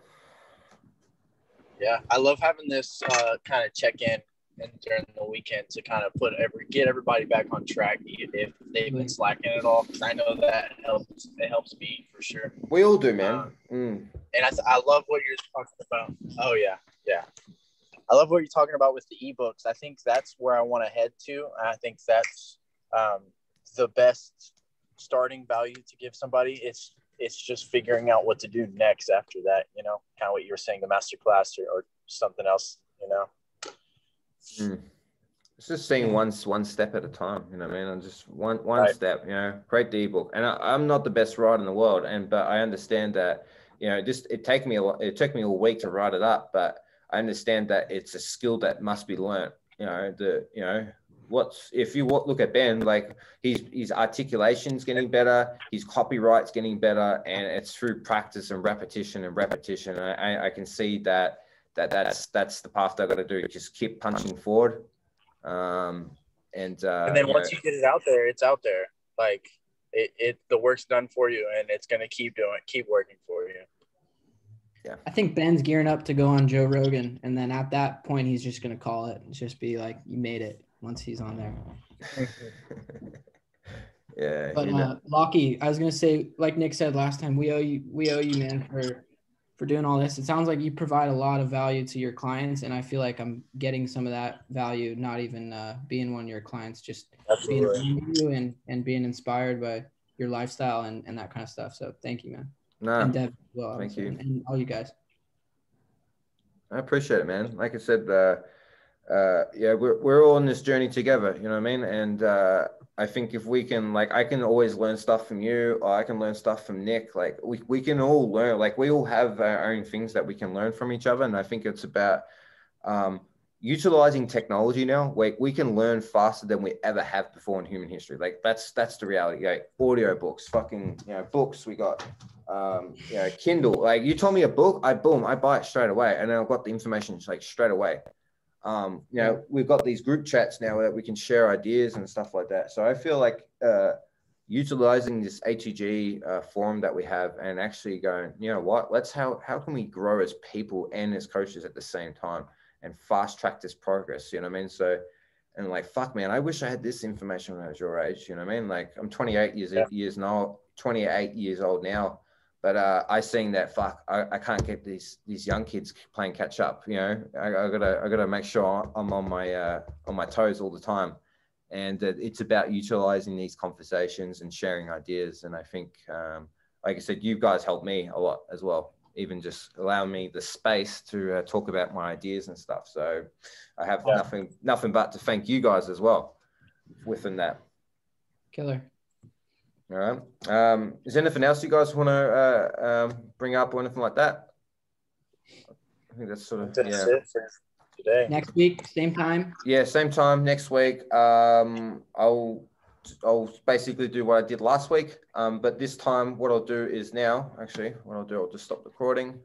[SPEAKER 4] Yeah, I love having this uh, kind of check in and during the weekend to kind of put every get everybody back on track, if they've been slacking at all. Because I know that helps. It helps me for sure.
[SPEAKER 3] We all do, man. Mm.
[SPEAKER 4] And I, I love what you're talking about. Oh yeah, yeah. I love what you're talking about with the ebooks. I think that's where I want to head to. I think that's um, the best starting value to give somebody. It's it's just figuring out what to do next after that. You know, kind of what you were saying, the master class or, or something else. You know.
[SPEAKER 3] Mm. It's just seeing one one step at a time. You know what I mean? And just one one
[SPEAKER 4] Right.
[SPEAKER 3] step. You know, create the ebook. And I, I'm not the best writer in the world, and but I understand that. You know, just it take me a it took me a week to write it up, but I understand that it's a skill that must be learned, You know, the you know what's if you look at Ben, like his his articulation's getting better, his copyright's getting better, and it's through practice and repetition and repetition. I, I, I can see that that that's that's the path I got to do. Just keep punching forward, um, and uh,
[SPEAKER 4] and then
[SPEAKER 3] you
[SPEAKER 4] once
[SPEAKER 3] know,
[SPEAKER 4] you get it out there, it's out there. Like it, it the work's done for you, and it's gonna keep doing, keep working for you. Yeah.
[SPEAKER 2] I think Ben's gearing up to go on Joe Rogan, and then at that point, he's just gonna call it. Just be like, "You made it." Once he's on there.
[SPEAKER 3] yeah,
[SPEAKER 2] But
[SPEAKER 3] you know.
[SPEAKER 2] uh, Lachie, I was gonna say, like Nick said last time, we owe you, we owe you, man, for for doing all this. It sounds like you provide a lot of value to your clients, and I feel like I'm getting some of that value, not even uh, being one of your clients, just being around you and, and being inspired by your lifestyle and, and that kind of stuff. So thank you, man.
[SPEAKER 3] No,
[SPEAKER 2] and Dev well.
[SPEAKER 3] thank you.
[SPEAKER 2] And, and all you guys.
[SPEAKER 3] I appreciate it, man. Like I said, uh, uh, yeah, we're, we're all on this journey together, you know what I mean? And uh, I think if we can, like, I can always learn stuff from you, or I can learn stuff from Nick. Like, we, we can all learn, like, we all have our own things that we can learn from each other. And I think it's about um, utilizing technology now. Like, we can learn faster than we ever have before in human history. Like, that's that's the reality. Like, audio books, fucking, you know, books. We got, um, you know, Kindle. Like, you told me a book, I boom, I buy it straight away, and then I've got the information like straight away um, you know, we've got these group chats now that we can share ideas and stuff like that. So I feel like uh, utilizing this ATG uh, forum that we have and actually going, you know what, let's how how can we grow as people and as coaches at the same time and fast track this progress. You know what I mean? So and like fuck man, I wish I had this information when I was your age. You know what I mean? Like I'm 28 years yeah. years now, 28 years old now. But uh, I seen that fuck, I, I can't keep these these young kids playing catch up. You know, I, I gotta I gotta make sure I'm on my uh, on my toes all the time, and uh, it's about utilizing these conversations and sharing ideas. And I think, um, like I said, you guys helped me a lot as well, even just allowing me the space to uh, talk about my ideas and stuff. So I have yeah. nothing nothing but to thank you guys as well within that.
[SPEAKER 2] Killer.
[SPEAKER 3] All right. Um, is there anything else you guys want to uh, um, bring up or anything like that? I think that's sort of
[SPEAKER 4] that's
[SPEAKER 3] yeah.
[SPEAKER 4] it for today.
[SPEAKER 2] Next week, same time.
[SPEAKER 3] Yeah, same time next week. Um, I'll I'll basically do what I did last week. Um, but this time, what I'll do is now actually what I'll do, I'll just stop recording.